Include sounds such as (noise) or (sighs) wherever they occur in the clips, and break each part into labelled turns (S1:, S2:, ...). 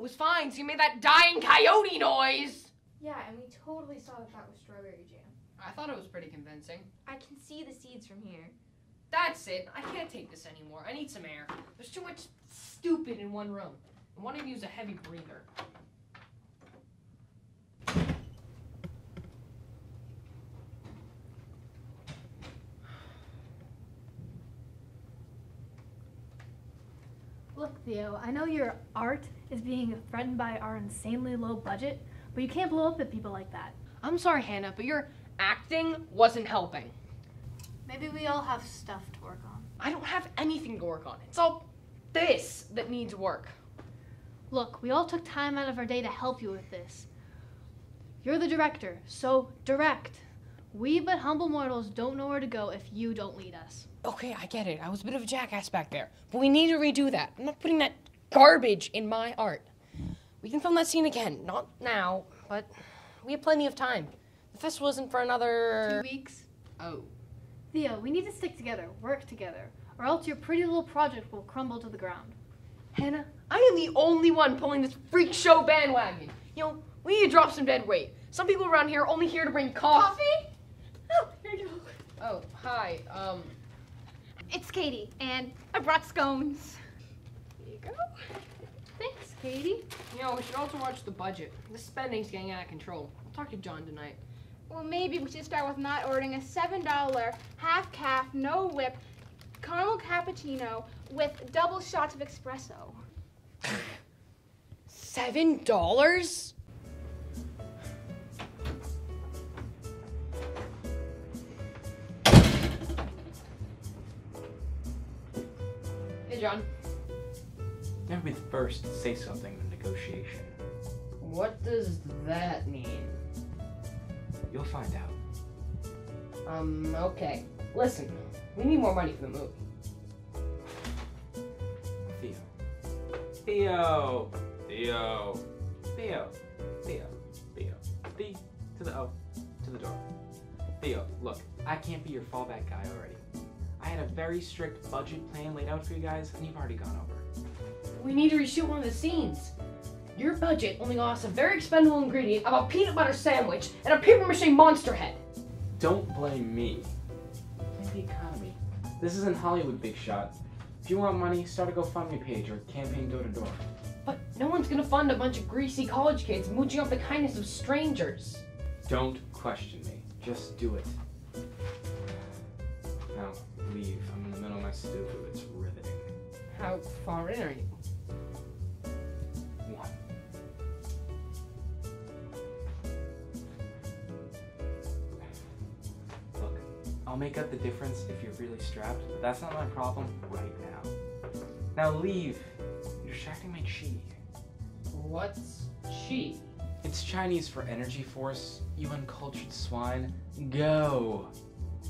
S1: it
S2: was fine. So you made that dying coyote noise.
S1: Yeah, and we totally saw that that was strawberry jam.
S2: I thought it was pretty convincing.
S1: I can see the seeds from here.
S2: That's it. I can't take this anymore. I need some air. There's too much stupid in one room. And one of you's a heavy breather.
S3: Look, Theo, I know your art is being threatened by our insanely low budget, but you can't blow up at people like that.
S2: I'm sorry, Hannah, but your acting wasn't helping.
S3: Maybe we all have stuff to work on.
S2: I don't have anything to work on. It's all this that needs work.
S3: Look, we all took time out of our day to help you with this. You're the director, so direct. We but humble mortals don't know where to go if you don't lead us.
S2: Okay, I get it. I was a bit of a jackass back there. But we need to redo that. I'm not putting that garbage in my art. We can film that scene again. Not now, but we have plenty of time. The festival isn't for another.
S3: Two weeks?
S2: Oh.
S3: Theo, we need to stick together, work together, or else your pretty little project will crumble to the ground.
S2: Hannah, I am the only one pulling this freak show bandwagon. You know, we need to drop some dead weight. Some people around here are only here to bring coffee. Coffee?
S3: Oh, (laughs) here you go.
S2: Oh, hi. Um,
S1: It's Katie, and I brought scones.
S2: Here you go.
S3: Thanks, Katie.
S2: You know, we should also watch the budget. The spending's getting out of control. I'll talk to John tonight.
S4: Well, maybe we should start with not ordering a $7 half caf, no whip, caramel cappuccino with double shots of espresso.
S2: Seven dollars? Hey, John.
S5: Never be the first to say something in a negotiation.
S2: What does that mean?
S5: You'll find out.
S2: Um, okay. Listen, we need more money for the movie.
S5: Theo. Theo. Theo. Theo. Theo. Theo. The to the O. To the door. Theo, look, I can't be your fallback guy already. I had a very strict budget plan laid out for you guys, and you've already gone over.
S2: We need to reshoot one of the scenes. Your budget only got us a very expendable ingredient of a peanut butter sandwich and a paper mache monster head.
S5: Don't blame me. Blame the economy. This isn't Hollywood, big shot. If you want money, start a GoFundMe page or campaign door to door.
S2: But no one's gonna fund a bunch of greasy college kids mooching off the kindness of strangers.
S5: Don't question me. Just do it. Now, leave. I'm in the middle of my stew. It's riveting.
S2: How far in are you?
S5: I'll make up the difference if you're really strapped, but that's not my problem right now. Now leave. You're distracting my chi.
S2: What's chi?
S5: It's Chinese for energy force, you uncultured swine. Go.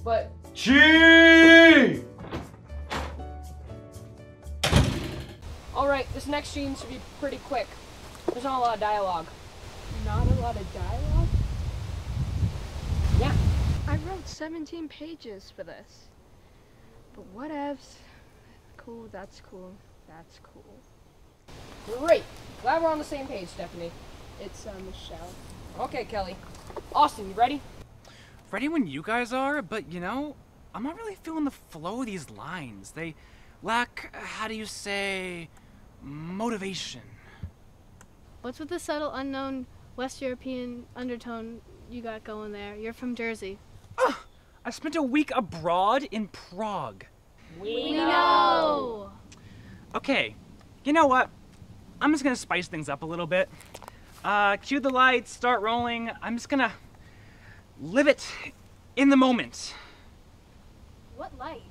S2: But
S5: Chi!
S2: alright, this next scene should be pretty quick. There's not a lot of dialogue.
S6: Not a lot of dialogue.
S2: Yeah.
S6: I wrote 17 pages for this. But whatevs. Cool, that's cool, that's cool.
S2: Great. Glad we're on the same page, Stephanie.
S6: It's uh, Michelle.
S2: Okay, Kelly. Austin, you ready?
S7: ready when you guys are, but you know, I'm not really feeling the flow of these lines. They lack, how do you say, motivation.
S3: What's with the subtle, unknown West European undertone you got going there? You're from Jersey.
S7: I spent a week abroad in Prague.
S2: We
S3: know.
S7: Okay, you know what? I'm just gonna spice things up a little bit. Uh, cue the lights, start rolling. I'm just gonna live it in the moment.
S1: What light?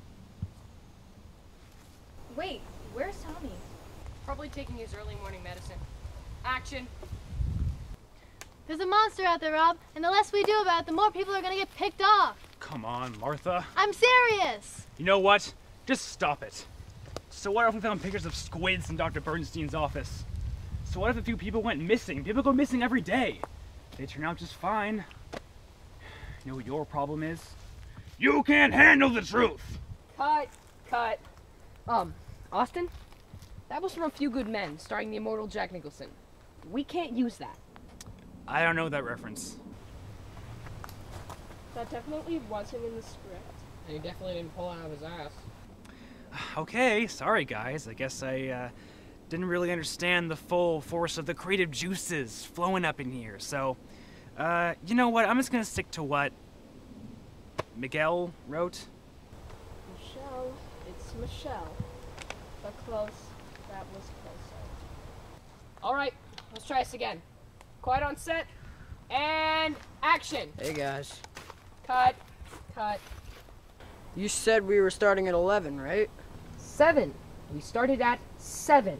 S1: Wait, where's Tommy?
S2: Probably taking his early morning medicine. Action.
S3: There's a monster out there, Rob, and the less we do about it, the more people are gonna get picked off.
S7: Come on, Martha.
S3: I'm serious.
S7: You know what? Just stop it. So what if we found pictures of squids in Dr. Bernstein's office? So what if a few people went missing? People go missing every day. They turn out just fine. You know what your problem is? You can't handle the truth.
S2: Cut. Cut. Um, Austin? That was from A Few Good Men, starring the immortal Jack Nicholson. We can't use that.
S7: I don't know that reference.
S6: That definitely wasn't in the script.
S2: And he definitely didn't pull out of his ass. (sighs)
S7: Okay, sorry guys. I guess I uh, didn't really understand the full force of the creative juices flowing up in here. So, uh, you know what? I'm just gonna stick to what Miguel wrote.
S6: Michelle, it's Michelle. But close. That was closer.
S2: All right, let's try this again. Quiet on set. And action.
S8: Hey guys.
S2: Cut. Cut.
S8: You said we were starting at 11, right?
S2: Seven. We started at seven.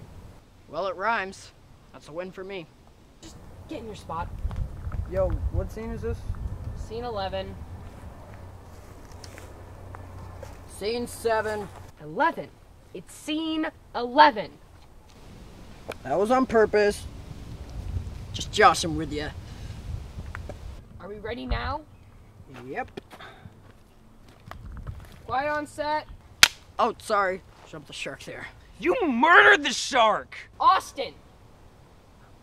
S8: Well, it rhymes. That's a win for me.
S2: Just get in your spot.
S8: Yo, what scene is this?
S2: Scene 11.
S8: Scene 7.
S2: 11. It's scene 11.
S8: That was on purpose. Just joshing with you.
S2: Are we ready now?
S8: Yep.
S2: Quiet on set.
S8: Oh, sorry. Jumped the shark there.
S7: You murdered the shark!
S2: Austin.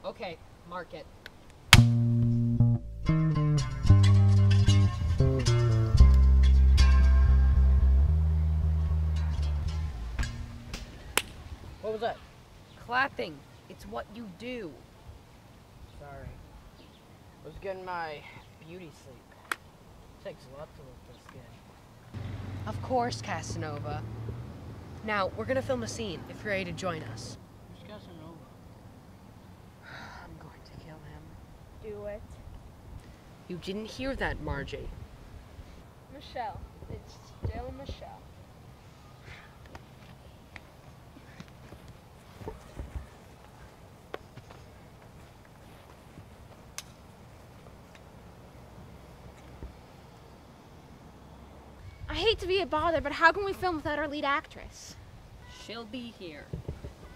S2: Okay, mark it.
S8: What was that?
S2: Clapping. It's what you do.
S8: Sorry. I was getting my beauty sleep. Takes a lot to look this good.
S2: Of course, Casanova. Now, we're gonna film a scene if you're ready to join us.
S8: Who's Casanova?
S2: I'm going to kill him.
S6: Do it.
S2: You didn't hear that, Margie.
S6: Michelle. It's still Michelle.
S4: I hate to be a bother, but how can we film without our lead actress?
S2: She'll be here.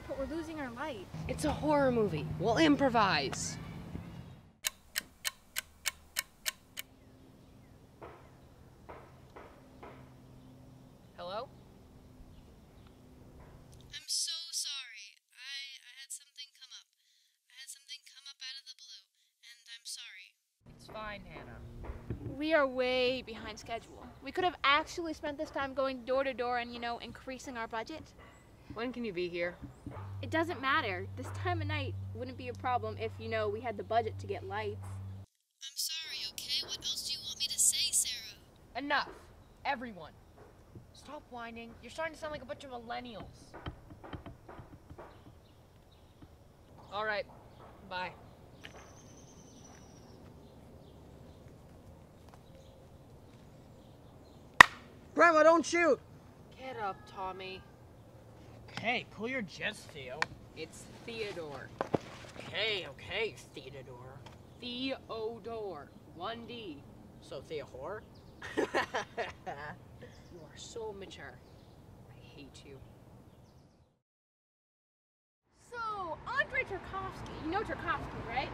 S4: But we're losing our light.
S2: It's a horror movie. We'll improvise. Hello?
S9: I'm so sorry. I I had something come up. I had something come up out of the blue, and I'm sorry.
S2: It's fine, Hannah.
S4: We are way behind schedule. We could have actually spent this time going door to door and, you know, increasing our budget.
S2: When can you be here?
S4: It doesn't matter. This time of night wouldn't be a problem if, you know, we had the budget to get lights.
S9: I'm sorry, okay? What else do you want me to say, Sarah?
S2: Enough. Everyone. Stop whining. You're starting to sound like a bunch of millennials. All right. Bye.
S8: Grandma, don't shoot!
S2: Get up, Tommy.
S8: Okay, cool your jets, Theo.
S2: It's Theodore.
S8: Okay, okay, Theodore.
S2: Theodore. 1D.
S8: So, Theodore? (laughs)
S2: You are so mature. I hate you.
S4: So, Andre Tarkovsky. You know Tarkovsky, right?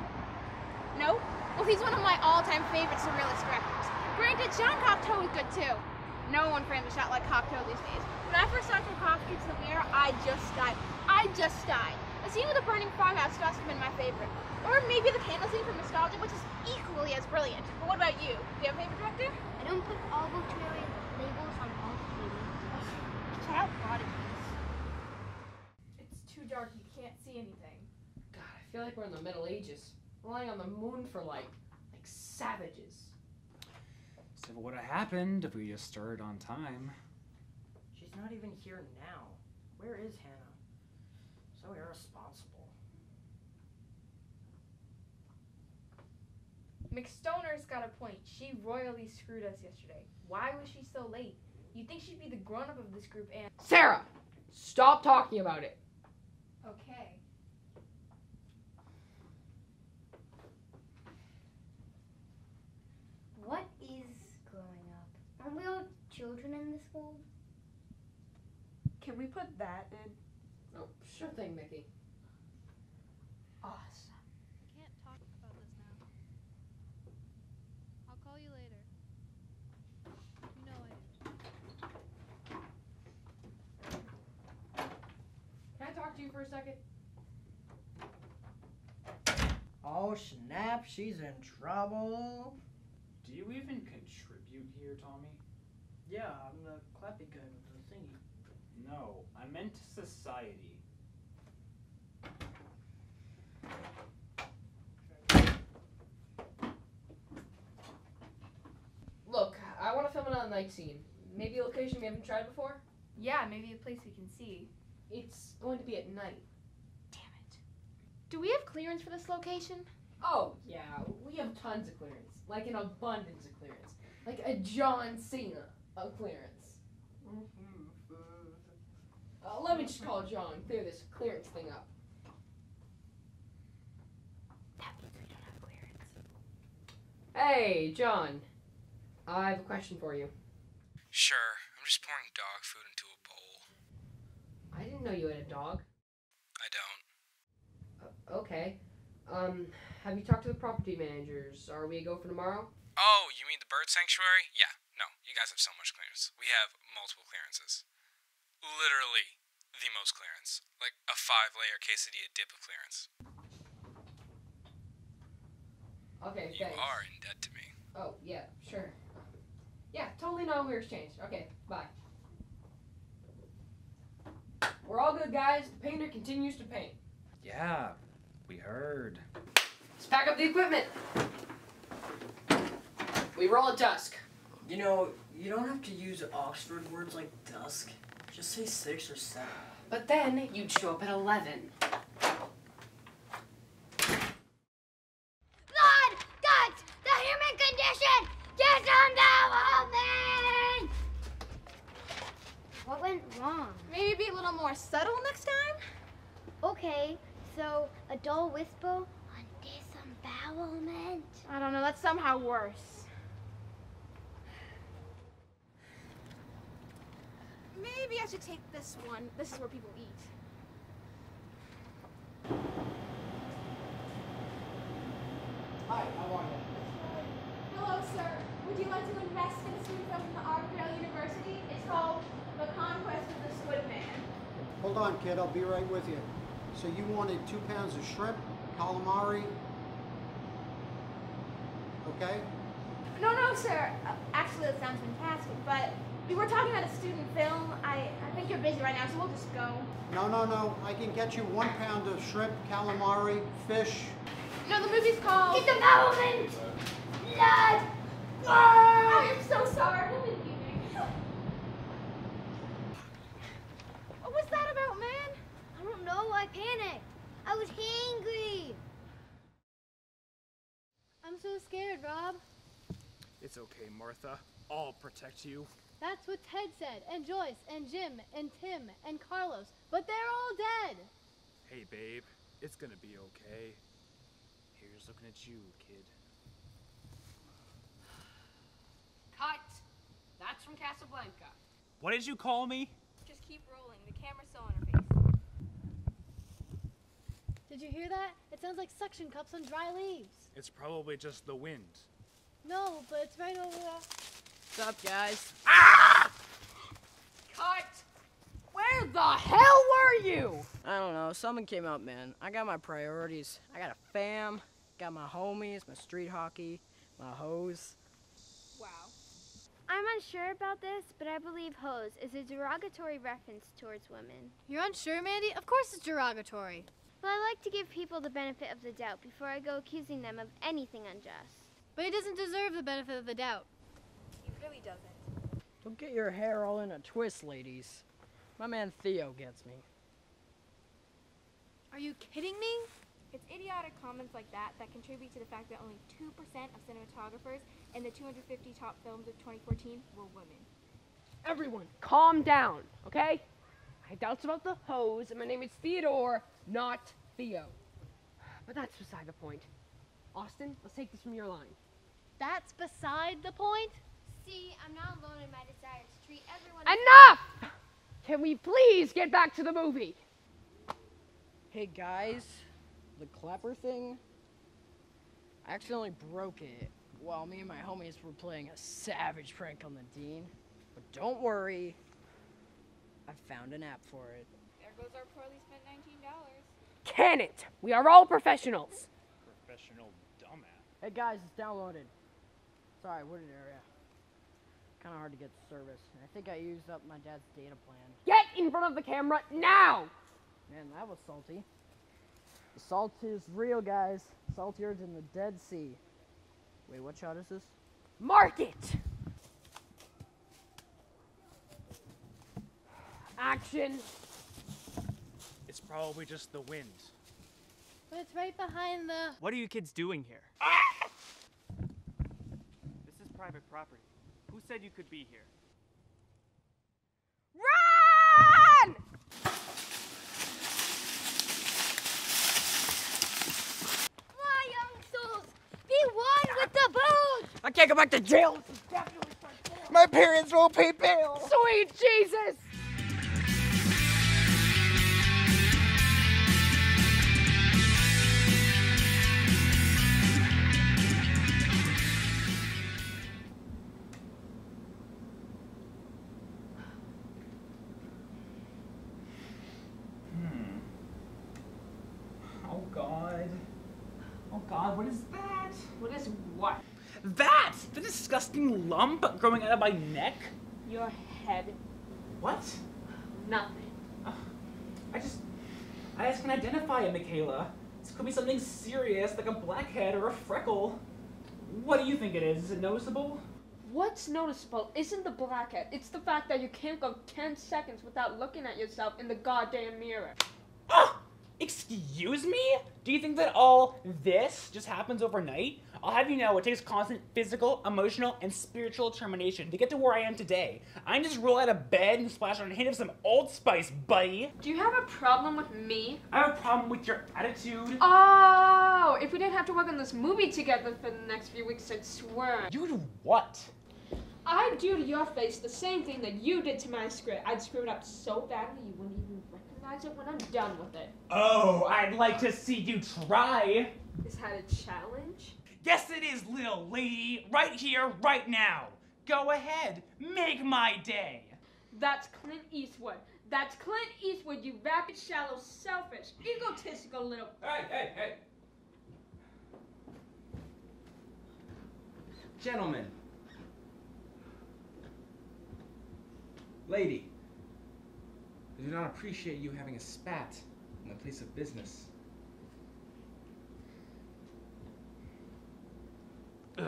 S4: No? Well, he's one of my all-time favorite surrealist directors. Granted, Jean Cocteau is good too. No one frames a shot like Cocteau these days. When I first saw Tarkovsky in the mirror, I just died. I just died. The scene with the burning farmhouse must have been my favorite. Or maybe the candle scene from Nostalgia, which is equally as brilliant. But what about you? Do you have a favorite director?
S1: I don't put all the arbitrary labels on all the movies.
S4: Child prodigies.
S6: It's too dark. You can't see anything.
S2: God, I feel like we're in the Middle Ages, relying on the moon for light, like savages.
S7: So what would have happened if we just started on time?
S8: She's not even here now. Where is Hannah? So irresponsible.
S6: McStoner's got a point. She royally screwed us yesterday. Why was she so late? You'd think she'd be the grown up of this group and.
S2: Sarah, stop talking about it.
S6: Okay.
S1: What is growing up? Aren't we all children in this world?
S6: Can we put that in?
S2: Oh, sure thing, Mickey.
S6: Awesome.
S9: I can't talk about this now. I'll call you later. You know I.
S2: Can I talk to you for a second?
S8: Oh snap, she's in trouble.
S10: Do you even contribute here, Tommy?
S8: Yeah, I'm the clapping guy with the thingy.
S10: No, I meant society.
S2: Look, I want to film it on a night scene. Maybe a location we haven't tried before.
S11: Yeah, maybe a place we can see.
S2: It's going to be at night. Damn it.
S4: Do we have clearance for this location?
S2: Oh, yeah, we have tons of clearance. Like an abundance of clearance. Like a John Cena of clearance. Uh, let me just call John and clear this clearance thing up. That means we don't have clearance. Hey, John. I have a question for you.
S5: Sure, I'm just pouring dog food into a bowl.
S2: I didn't know you had a dog.
S5: I don't.
S2: Uh, okay. Um, have you talked to the property managers? Are we a go for tomorrow?
S5: Oh, you mean the bird sanctuary? Yeah, no, you guys have so much clearance. We have multiple clearances. Literally the most clearance. Like a five layer quesadilla dip of clearance.
S2: Okay,
S5: You
S2: thanks.
S5: are in debt to me.
S2: Oh, yeah, sure. Yeah, totally no we're exchanged. Okay, bye. We're all good, guys. The painter continues to paint.
S10: Yeah, we heard.
S2: Let's pack up the equipment. We roll at dusk.
S8: You know, you don't have to use Oxford words like dusk. Just say six or seven.
S2: But then you'd show up at 11.
S1: Blood! Guts! The human condition! Disembowelment! What went wrong?
S4: Maybe be a little more subtle next time?
S1: Okay, so a dull whisper on disembowelment.
S4: I don't know, that's somehow worse. Maybe I should take this one. This is where people eat.
S8: Hi, how are you?
S4: Hello, sir. Would you like to invest in a student from the Argyle University? It's called The Conquest of the Squid Man.
S12: Hold on, kid. I'll be right with you. So you wanted two pounds of shrimp, calamari, okay?
S4: No, no, sir. Uh, actually, that sounds fantastic, but we were talking about a student film. I, I think you're busy right now, so we'll just go.
S12: No, no, no. I can get you one pound of shrimp, calamari, fish.
S4: No, the movie's called
S1: Disembowelment! Blood!
S4: Oh, I am so sorry. What did you do? What was that about, man?
S1: I don't know. I panicked. I was hungry.
S3: I'm so scared, Rob.
S7: It's okay, Martha. I'll protect you.
S3: That's what Ted said, and Joyce, and Jim, and Tim, and Carlos. But they're all dead.
S7: Hey, babe. It's gonna be okay. Here's looking at you, kid.
S2: Cut. That's from Casablanca.
S7: What did you call me?
S4: Just keep rolling. The camera's still on her face.
S3: Did you hear that? It sounds like suction cups on dry leaves.
S7: It's probably just the wind.
S3: No, but it's right over there.
S8: What's up, guys? Ah!
S2: Cut. Where the hell were you?
S8: I don't know. Something came up, man. I got my priorities. I got a fam, got my homies, my street hockey, my hoes.
S4: Wow.
S1: I'm unsure about this, but I believe hoes is a derogatory reference towards women.
S3: You're unsure, Mandy? Of course it's derogatory.
S1: Well, I like to give people the benefit of the doubt before I go accusing them of anything unjust.
S3: But he doesn't deserve the benefit of the doubt.
S4: He really doesn't.
S8: Don't get your hair all in a twist, ladies. My man Theo gets me.
S3: Are you kidding me?
S4: It's idiotic comments like that that contribute to the fact that only 2% of cinematographers in the 250 top films of 2014 were women.
S2: Everyone, calm down, okay? I have doubts about the hoes, and my name is Theodore, not Theo. But that's beside the point. Austin, let's take this from your line.
S3: That's beside the point.
S1: See, I'm not alone in my desire to treat everyone.
S2: Enough! Can we please get back to the movie?
S8: Hey guys, the clapper thing. I accidentally broke it while me and my homies were playing a savage prank on the dean. But don't worry, I found an app for it.
S2: There
S4: goes our poorly spent nineteen dollars.
S2: Can it? We are all professionals.
S7: Professional dumbass.
S8: Hey guys, it's downloaded. Sorry, wooded area. Kind of hard to get service. I think I used up my dad's data plan.
S2: Get in front of the camera now!
S8: Man, that was salty. The salt is real, guys. Saltier than the Dead Sea. Wait, what shot is this?
S2: Mark it! Action!
S7: It's probably just the wind.
S3: But it's right behind the.
S7: What are you kids doing here? Ah! This is private property. Who said you could be here?
S2: Run!
S1: Fly, young souls! Be one with the boat!
S8: I can't go back to jail. My parents won't pay bail.
S2: Sweet Jesus!
S10: Disgusting lump growing out of my neck?
S2: Your head.
S10: What?
S2: Nothing.
S10: I just. I just can identify it, Michaela. This could be something serious, like a blackhead or a freckle. What do you think it is? Is it noticeable?
S6: What's noticeable isn't the blackhead, it's the fact that you can't go 10 seconds without looking at yourself in the goddamn mirror. (gasps)
S10: Excuse me? Do you think that all this just happens overnight? I'll have you know it takes constant physical, emotional, and spiritual determination to get to where I am today. I can just roll out of bed and splash on a hint of some Old Spice, buddy.
S6: Do you have a problem with me?
S10: I have a problem with your attitude.
S6: Oh, if we didn't have to work on this movie together for the next few weeks, I'd swear.
S10: You do what?
S6: I'd do to your face the same thing that you did to my script. I'd screw it up so badly you wouldn't even recognize it when I'm done with it.
S10: Oh, I'd like to see you try.
S6: Is that a challenge?
S10: Yes, it is, little lady. Right here, right now. Go ahead, make my day.
S6: That's Clint Eastwood. That's Clint Eastwood, you vapid, shallow, selfish, egotistical little.
S10: Hey, hey, hey. Gentlemen. Lady. I do not appreciate you having a spat in the place of business. (sighs)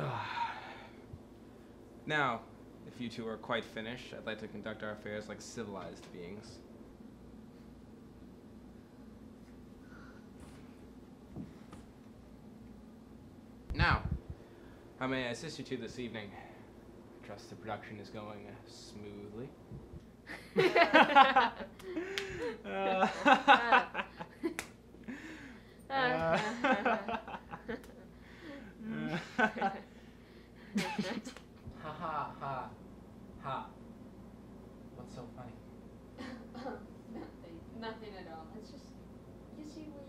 S5: Now, if you two are quite finished, I'd like to conduct our affairs like civilized beings. Now, how may I assist you two this evening? I trust the production is going uh, smoothly.
S10: Ha (laughs) (laughs) ha ha ha. What's so funny?
S6: nothing. Nothing at all. It's just. You see, we.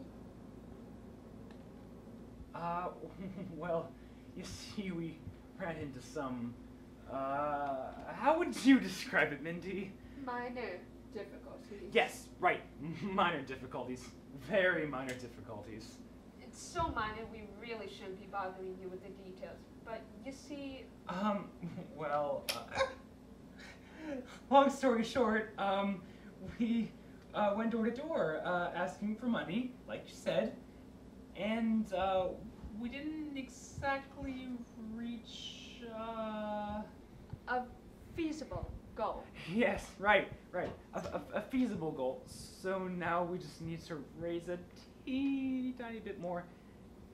S7: Uh, (laughs) well, you see, we ran into some. Uh, how would you describe it, Mindy?
S6: Minor difficulties.
S7: Yes, right. Minor difficulties. Very minor difficulties.
S6: So minor, we really shouldn't be bothering you with the details. But you see,
S7: Um, well, uh, (laughs) long story short, um, we uh, went door to door uh, asking for money, like you said, and uh, we didn't exactly reach. Uh...
S6: a feasible goal.
S7: Yes, right, right. A, a, a feasible goal. So now we just need to raise a teeny tiny bit more,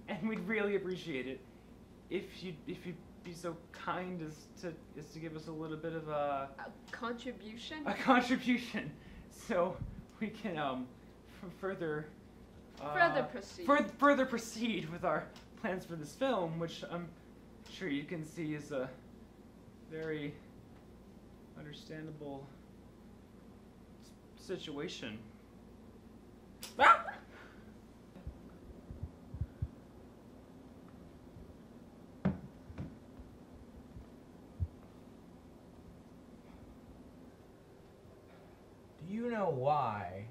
S7: and we'd really appreciate it if you if you'd be so kind as to as to give us a little bit of a
S6: A contribution?
S7: a contribution, so we can um further uh,
S6: Further proceed.
S7: fur- further proceed with our plans for this film, which I'm sure you can see is a very understandable situation. Ah! (laughs)
S13: Do you know why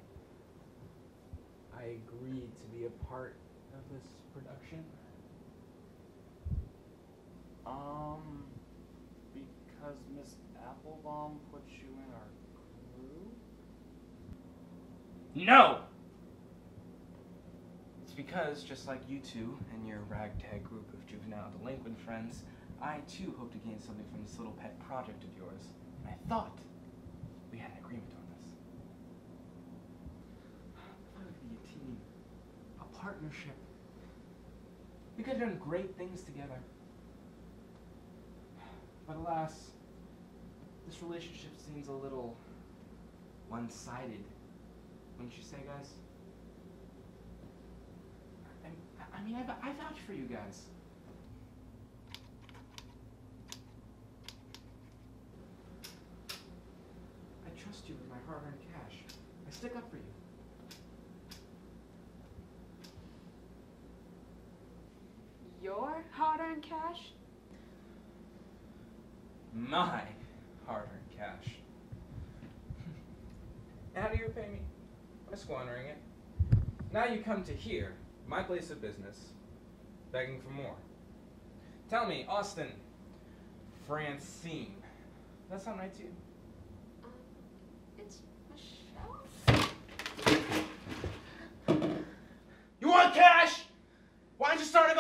S5: I agreed to be a part of this production?
S7: Um, because Miss Applebaum put you in our crew?
S5: No! It's because, just like you two and your ragtag group of juvenile delinquent friends, I too hope to gain something from this little pet project of yours. And I thought we had an agreement on this. I thought it would be a team, a partnership. We could have done great things together. But alas, this relationship seems a little one sided. Wouldn't you say, guys? I, mean, I, I vouch for you guys. I trust you with my hard earned cash. I stick up for you.
S6: Your hard-earned cash?
S5: My hard earned cash. (laughs) How do you repay me? By squandering it. Now you come to here, my place of business, begging for more. Tell me, Austin, Francine, that sound right to you?
S6: Um, it's Michelle.
S5: You want cash? Why don't you start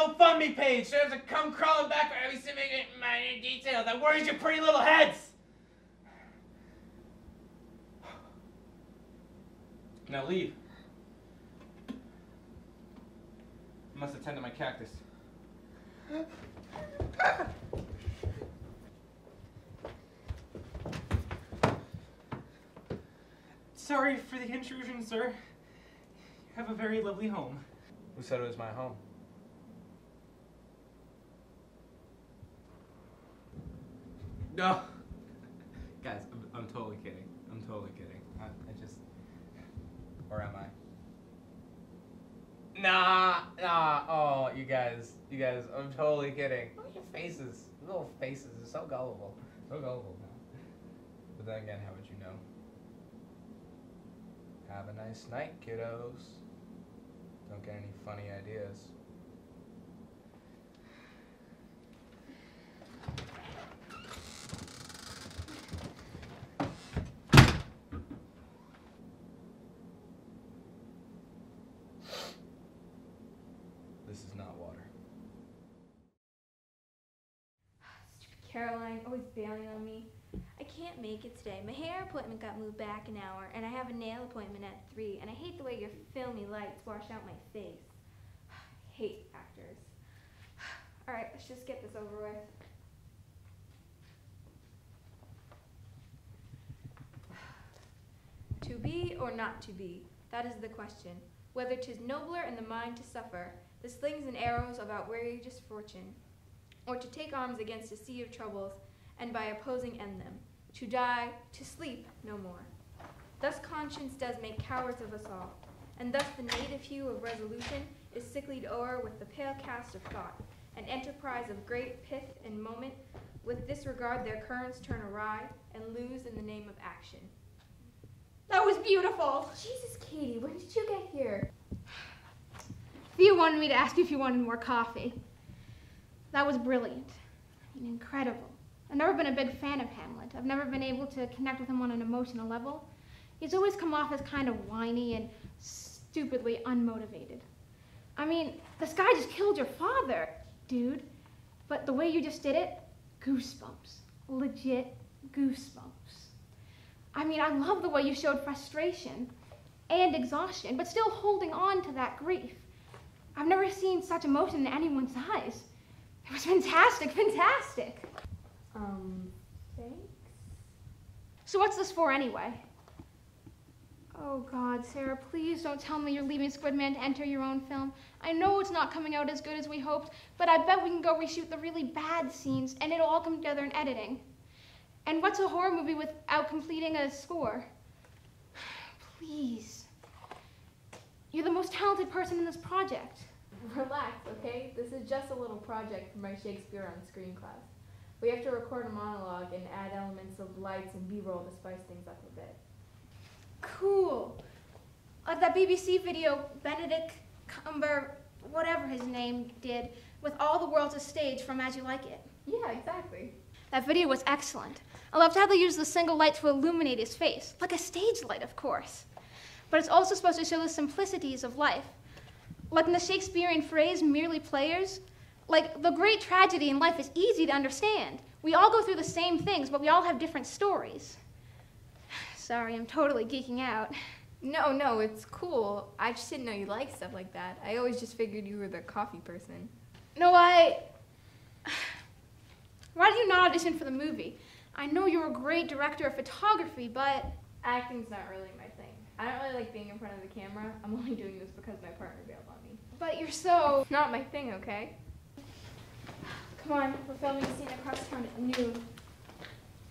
S5: GoFundMe page you have to come crawling back for every significant minor detail that worries your pretty little heads? Now leave. I must attend to my cactus.
S7: Sorry for the intrusion, sir. You have a very lovely home.
S5: Who said it was my home? No. (laughs) Guys, I'm, I'm totally kidding. I'm totally kidding. I, I just. Or am I? Nah, nah. Oh, you guys, you guys, I'm totally kidding. Look at your faces. Your little faces are so gullible. So gullible. But then again, how would you know? Have a nice night, kiddos. Don't get any funny ideas. This is not water.
S1: Caroline, always bailing on me. I can't make it today. My hair appointment got moved back an hour, and I have a nail appointment at 3, and I hate the way your filmy lights wash out my face. (sighs) hate actors. (sighs) Alright, let's just get this over with. (sighs) To be or not to be, that is the question. Whether 'tis nobler in the mind to suffer the slings and arrows of outrageous fortune, or to take arms against a sea of troubles, and by opposing end them, to die, to sleep no more. Thus conscience does make cowards of us all, and thus the native hue of resolution is sicklied o'er with the pale cast of thought, an enterprise of great pith and moment, with disregard their currents turn awry, and lose in the name of action.
S4: That was beautiful.
S1: Jesus, Katie, when did you get here?
S4: Thea wanted me to ask you if you wanted more coffee. That was brilliant. I mean, incredible. I've never been a big fan of Hamlet. I've never been able to connect with him on an emotional level. He's always come off as kind of whiny and stupidly unmotivated. I mean, this guy just killed your father, dude. But the way you just did it, goosebumps. Legit goosebumps. I mean, I love the way you showed frustration and exhaustion, but still holding on to that grief. I've never seen such emotion in anyone's eyes. It was fantastic, fantastic.
S1: Um, thanks?
S4: So what's this for anyway? Oh God, Sarah, please don't tell me you're leaving Squidman to enter your own film. I know it's not coming out as good as we hoped, but I bet we can go reshoot the really bad scenes and it'll all come together in editing. And what's a horror movie without completing a score? (sighs) Please. You're the most talented person in this project. (laughs)
S14: Relax, okay? This is just a little project for my Shakespeare on screen class. We have to record a monologue and add elements of lights and B-roll to spice things up a bit.
S4: Cool. Like that BBC video Benedict Cumber, whatever his name, did with all the world's a stage from As You Like It.
S1: Yeah, exactly.
S4: That video was excellent. I loved how they used the single light to illuminate his face, like a stage light, of course. But it's also supposed to show the simplicities of life. Like in the Shakespearean phrase, merely players, like the great tragedy in life is easy to understand. We all go through the same things, but we all have different stories. (sighs) Sorry, I'm totally geeking out.
S1: No, no, it's cool. I just didn't know you liked stuff like that. I always just figured you were the coffee person.
S4: No, I. (sighs) Why did you not audition for the movie? I know you're a great director of photography, but.
S1: Acting's not really my thing. I don't really like being in front of the camera. I'm only doing this because my partner bailed on.
S4: But you're so.
S1: Not my thing, okay?
S4: Come on, we're filming a scene across town at noon.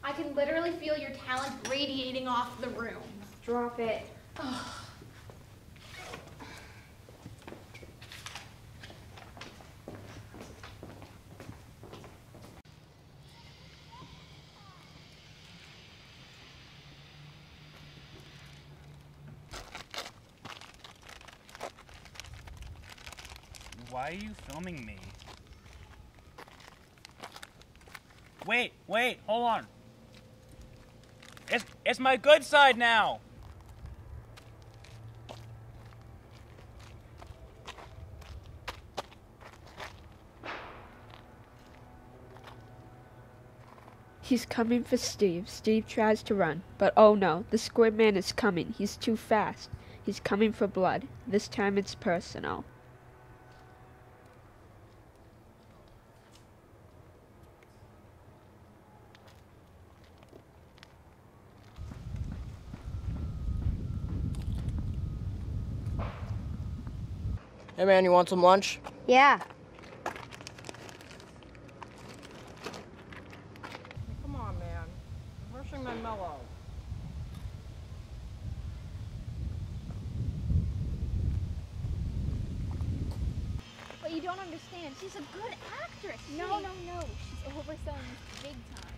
S4: I can literally feel your talent radiating off the room.
S1: Drop it.
S7: Why are you filming me? Wait, wait, hold on. It's it's my good side now.
S15: He's coming for Steve. Steve tries to run, but oh no, the squid man is coming. He's too fast. He's coming for blood. This time it's personal.
S8: Hey man, you want some lunch?
S16: Yeah.
S8: Come on, man. I'm rushing my mellow.
S4: But you don't understand. She's a good actress.
S17: No, no, no. She's overselling this big time.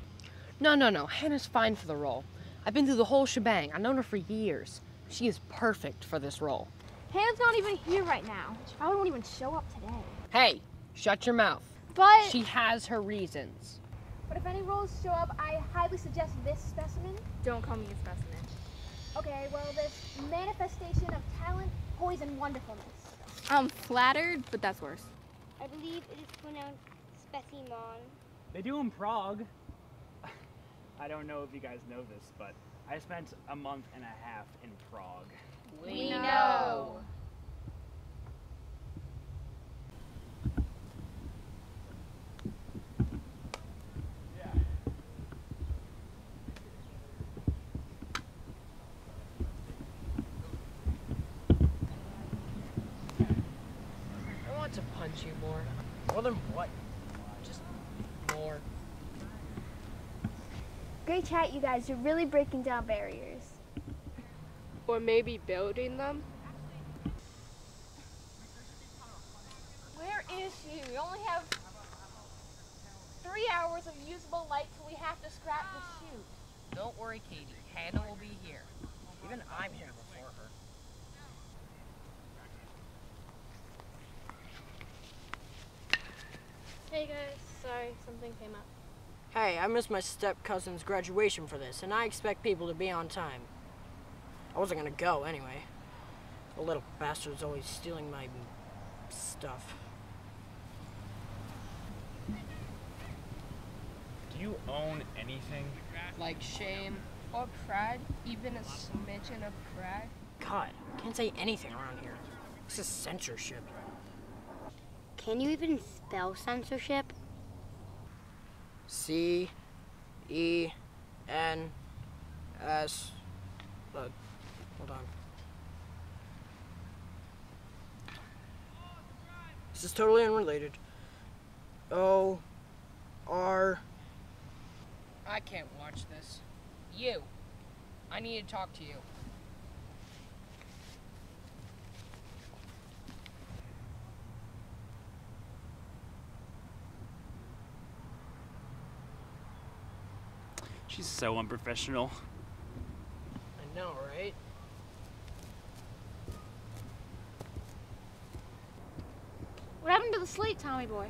S2: No, no, no. Hannah's fine for the role. I've been through the whole shebang. I've known her for years. She is perfect for this role.
S17: Hannah's not even here right now. She probably won't even show up today.
S2: Hey, shut your mouth.
S17: But
S2: She has her reasons.
S17: but if any roles show up, I highly suggest this specimen.
S1: Don't call me a specimen.
S17: Okay, well, this manifestation of talent, poise, and wonderfulness.
S1: I'm flattered, but that's worse.
S16: I believe it is pronounced specimen.
S7: They do in Prague. (sighs) I don't know if you guys know this, but I spent a month and a half in Prague.
S4: We know.
S2: I want to punch you more.
S8: More than what?
S2: Just more.
S17: Great chat, you guys. You're really breaking down barriers.
S6: Or maybe building them?
S17: Where is she? We only have three hours of usable light till we have to scrap the shoot.
S2: Don't worry, Katie. Hannah will be here.
S8: Even I'm here before her.
S3: Hey guys, sorry, something came up.
S8: Hey, I missed my step cousin's graduation for this, and I expect people to be on time. I wasn't gonna go anyway. The little bastard's always stealing my stuff.
S7: Do you own anything?
S6: Like shame or pride? Even a smidgen of pride?
S8: God, I can't say anything around here. This is censorship.
S16: Can you even spell censorship?
S8: C E N S. Look, hold on. This is totally unrelated. O R.
S2: I can't watch this. You. I need to talk to you.
S7: She's so unprofessional.
S8: I know, right?
S4: happened to the slate, Tommy boy?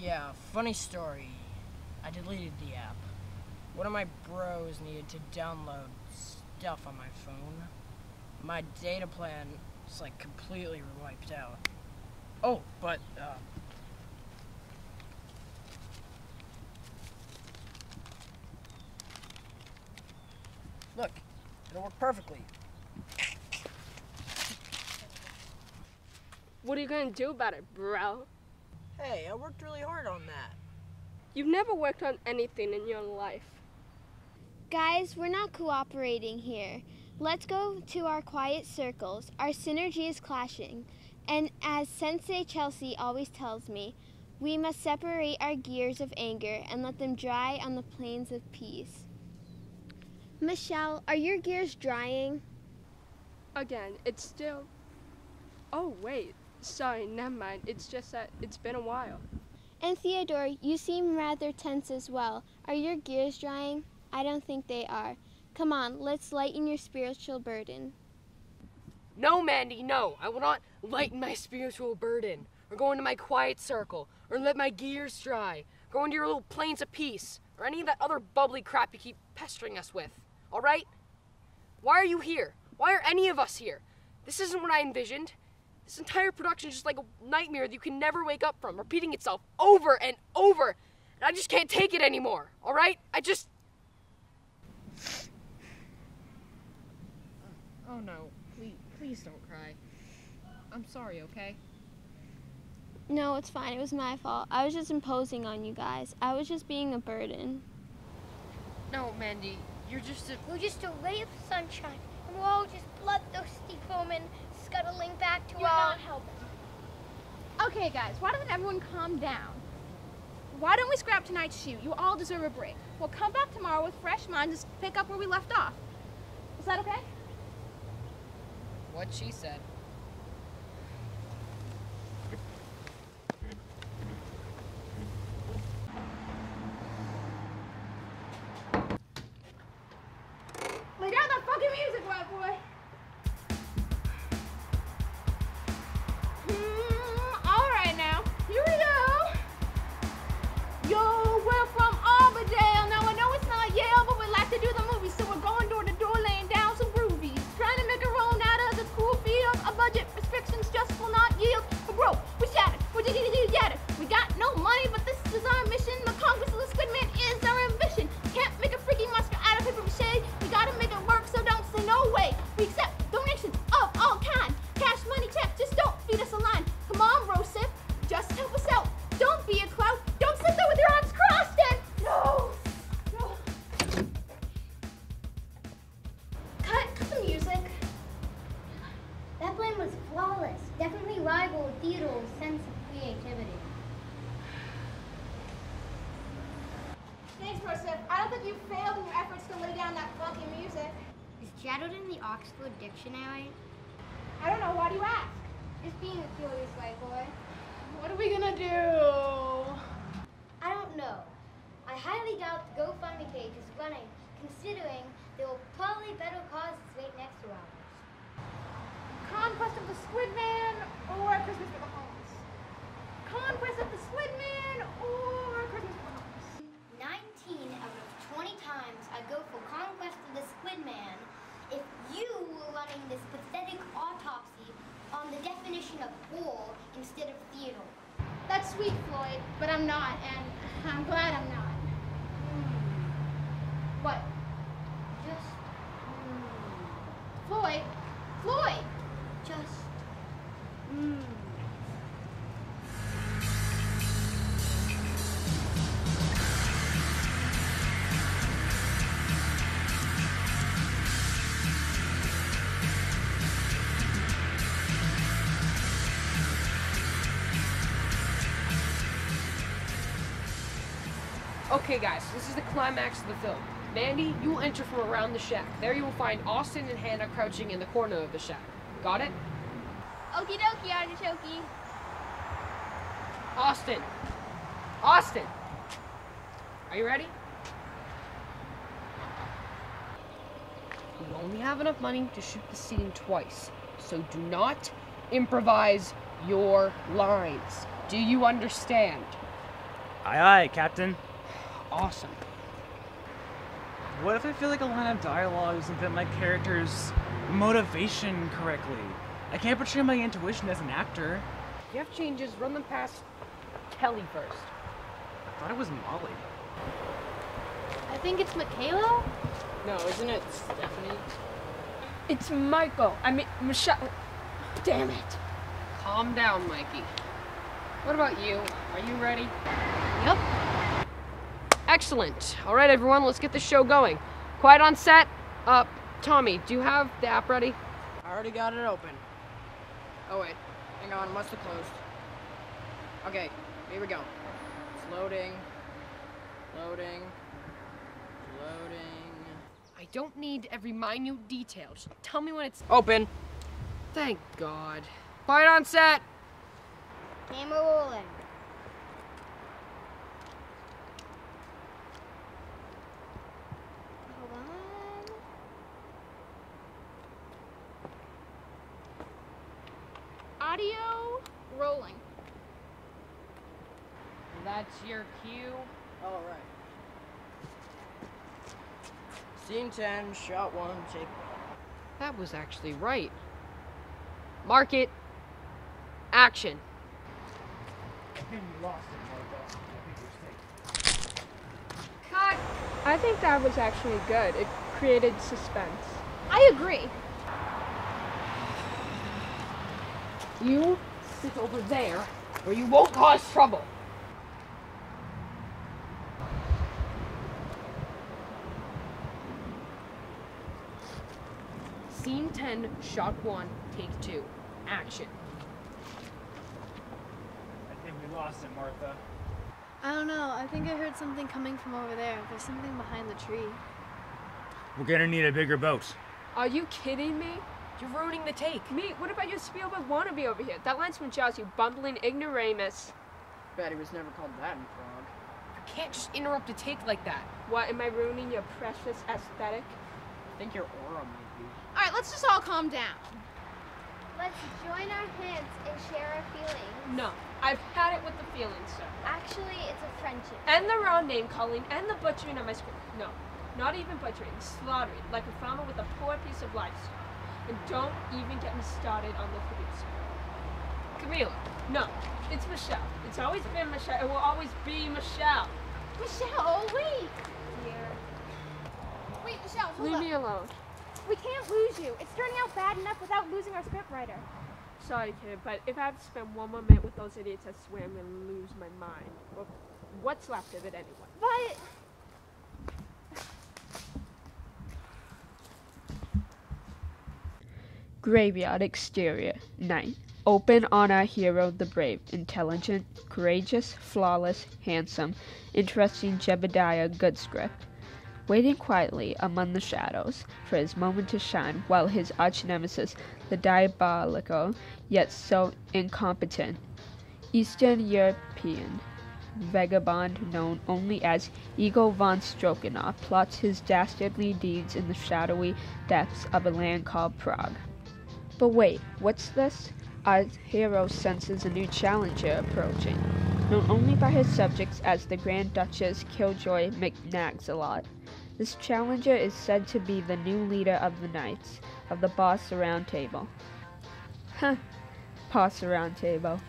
S8: Yeah, funny story. I deleted the app. One of my bros needed to download stuff on my phone. My data plan is like completely wiped out. Oh, but uh, look, it'll work perfectly.
S6: What are you gonna do about it, bro?
S8: Hey, I worked really hard on that.
S6: You've never worked on anything in your life.
S17: Guys, we're not cooperating here. Let's go to our quiet circles. Our synergy is clashing. And as Sensei Chelsea always tells me, we must separate our gears of anger and let them dry on the plains of peace. Michelle, are your gears drying?
S6: Again, it's still. Oh, wait. Sorry, never mind. It's just that it's been a while.
S17: And Theodore, you seem rather tense as well. Are your gears drying? I don't think they are. Come on, let's lighten your spiritual burden.
S2: No, Mandy, no. I will not lighten my spiritual burden, or go into my quiet circle, or let my gears dry, go into your little plains of peace, or any of that other bubbly crap you keep pestering us with. All right? Why are you here? Why are any of us here? This isn't what I envisioned. This entire production is just like a nightmare that you can never wake up from, repeating itself over and over. And I just can't take it anymore. All right? I just. Oh no, please, please don't cry. I'm sorry, okay?
S17: No, it's fine. It was my fault. I was just imposing on you guys. I was just being a burden.
S2: No, Mandy, you're just a.
S16: We're just a ray of sunshine, and we're all just bloodthirsty foemen scuttling back to
S4: You're
S16: our.
S4: not helping. Okay, guys, why doesn't everyone calm down? Why don't we scrap tonight's shoot? You all deserve a break. We'll come back tomorrow with fresh minds and pick up where we left off. Is that okay?
S2: What she said. Okay, guys, this is the climax of the film. Mandy, you will enter from around the shack. There you will find Austin and Hannah crouching in the corner of the shack. Got it?
S4: Okie dokie, artichoke.
S2: Austin! Austin! Are you ready? We only have enough money to shoot the scene twice, so do not improvise your lines. Do you understand?
S7: Aye, aye, Captain.
S2: Awesome.
S7: What if I feel like a line of dialogue doesn't fit my character's motivation correctly? I can't portray my intuition as an actor.
S2: If you have changes, run them past Kelly first.
S7: I thought it was Molly.
S3: I think it's Michaela.
S8: No, isn't it Stephanie?
S6: It's Michael. I mean, Michelle. Damn it.
S2: Calm down, Mikey. What about you? Are you ready?
S3: Yep.
S2: Excellent. All right, everyone, let's get the show going. Quiet on set. Uh, Tommy, do you have the app ready?
S8: I already got it open. Oh wait, hang on, must have closed. Okay, here we go. It's loading. Loading. Loading.
S2: I don't need every minute detail. Just tell me when it's
S8: Open.
S2: Thank God. Quiet on set.
S16: Camera rolling. Hold on.
S4: Audio rolling.
S2: That's your cue.
S8: All right. Scene 10, shot 1, take
S2: That was actually right. Mark it. Action.
S6: Cut. I think that was actually good. It created suspense.
S4: I agree.
S2: You sit over there or you won't cause trouble. Scene 10, shot 1, take 2. Action.
S7: I think we lost it, Martha.
S3: I don't know. I think I heard something coming from over there. There's something behind the tree.
S7: We're gonna need a bigger boat.
S6: Are you kidding me?
S2: You're ruining the take.
S6: Me? What about your Spielberg wannabe over here? That line's from Jaws, you bumbling ignoramus.
S8: Bet he was never called that in Prague.
S2: You can't just interrupt a take like that.
S6: What, am I ruining your precious aesthetic?
S8: I think your aura might be.
S4: All right, let's just all calm down.
S16: Let's join our hands and share our feelings.
S6: No, I've had it with the feelings, sir.
S16: Actually, it's a friendship.
S6: And the wrong name calling and the butchering of my script. No, not even butchering, slaughtering, like a farmer with a poor piece of livestock. And don't even get me started on the producer.
S2: Camila.
S6: No, it's Michelle. It's always been Michelle. It will always be Michelle.
S4: Michelle, oh, wait.
S6: Dear.
S4: Wait, Michelle, hold
S6: Leave
S4: up.
S6: me alone.
S4: We can't lose you. It's turning out bad enough without losing our scriptwriter.
S6: Sorry, kid, but if I have to spend one more minute with those idiots, I swear I'm gonna lose my mind. Well, what's left of it anyway?
S4: But
S15: Graveyard exterior, night. Open on our hero, the brave, intelligent, courageous, flawless, handsome, interesting Jebediah Goodscript, waiting quietly among the shadows for his moment to shine, while his arch nemesis, the diabolical, yet so incompetent, Eastern European vagabond known only as Igor von Stroganov, plots his dastardly deeds in the shadowy depths of a land called Prague. But wait, what's this? Our hero senses a new challenger approaching, known only by his subjects as the Grand Duchess Killjoy McNaxalot. This challenger is said to be the new leader of the Knights of the Boss Round Table. Huh, Boss Round Table.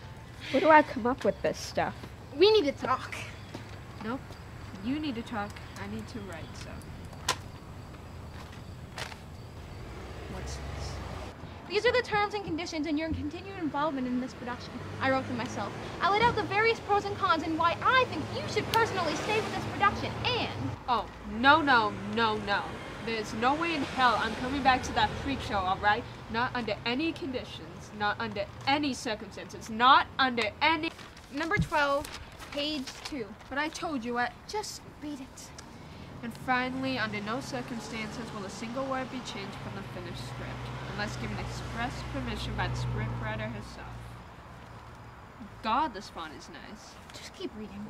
S15: Where do I come up with this stuff?
S4: we need to talk.
S6: Nope. You need to talk. I need to write, so. What's?
S4: These are the terms and conditions and your continued involvement in this production. I wrote them myself. I laid out the various pros and cons and why I think you should personally stay with this production. And
S6: Oh, no, no, no, no. There's no way in hell I'm coming back to that freak show, alright? Not under any conditions, not under any circumstances, not under any.
S4: number 12, page 2.
S6: But I told you, I.
S4: Just read it.
S6: And finally, under no circumstances will a single word be changed from the finished script, unless given express permission by the scriptwriter herself. God, the spawn is nice.
S4: Just keep reading.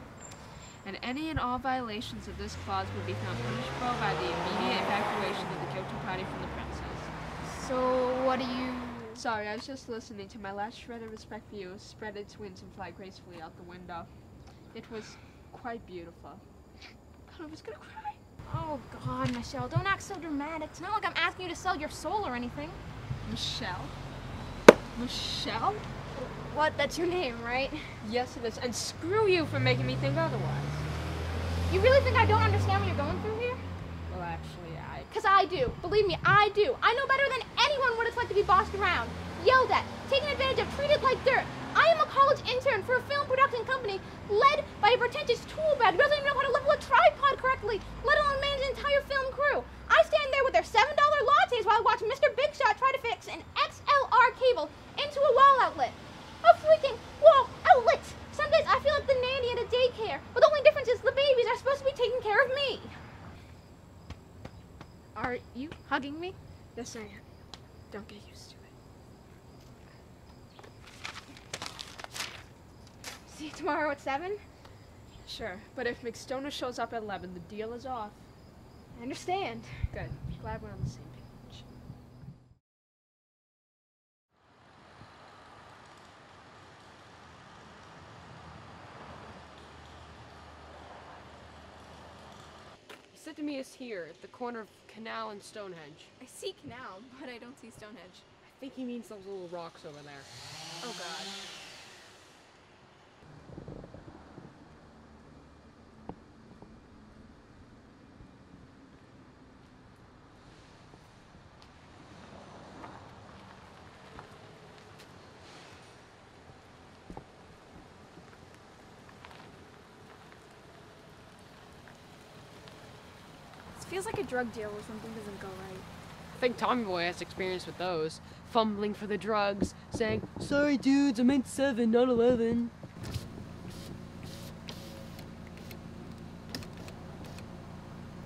S6: And any and all violations of this clause will be found punishable by the immediate evacuation of the guilty party from the premises.
S4: So, what do you
S6: Sorry, I was just listening to my last shred of respect for you spread its wings and fly gracefully out the window. It was quite beautiful.
S4: God, I was gonna cry. Oh God, Michelle, don't act so dramatic. It's not like I'm asking you to sell your soul or anything.
S6: Michelle? Michelle?
S4: What? That's your name, right?
S6: Yes, it is. And screw you for making me think otherwise.
S4: You really think I don't understand what you're going through here?
S6: Well, actually, I.
S4: Because I do. Believe me, I do. I know better than anyone what it's like to be bossed around, yelled at, taken advantage of, treated like dirt. I am a college intern for a film production company led by a pretentious toolbag who doesn't even know how to level a tripod correctly, let alone manage an entire film crew. I stand there with their $7 lattes while I watch Mr. Big Shot try to fix an XLR cable into a wall outlet. A freaking wall outlet! Some days I feel like the nanny at a daycare, but the only difference is the babies are supposed to be taking care of me. Are you hugging me?
S6: Yes, I am. Don't get used to it.
S4: See you tomorrow at 7?
S6: Sure, but if McStoner shows up at 11, the deal is off.
S4: I understand.
S6: Good. Glad we're on the same page.
S2: He said to me it's here, at the corner of Canal and Stonehenge.
S1: I see canal, but I don't see Stonehenge.
S2: I think he means those little rocks over there.
S1: Oh god. Feels like a drug deal where something doesn't go right.
S2: I think Tommy Boy has experience with those. Fumbling for the drugs, saying, Sorry dudes, I meant 7, not 11.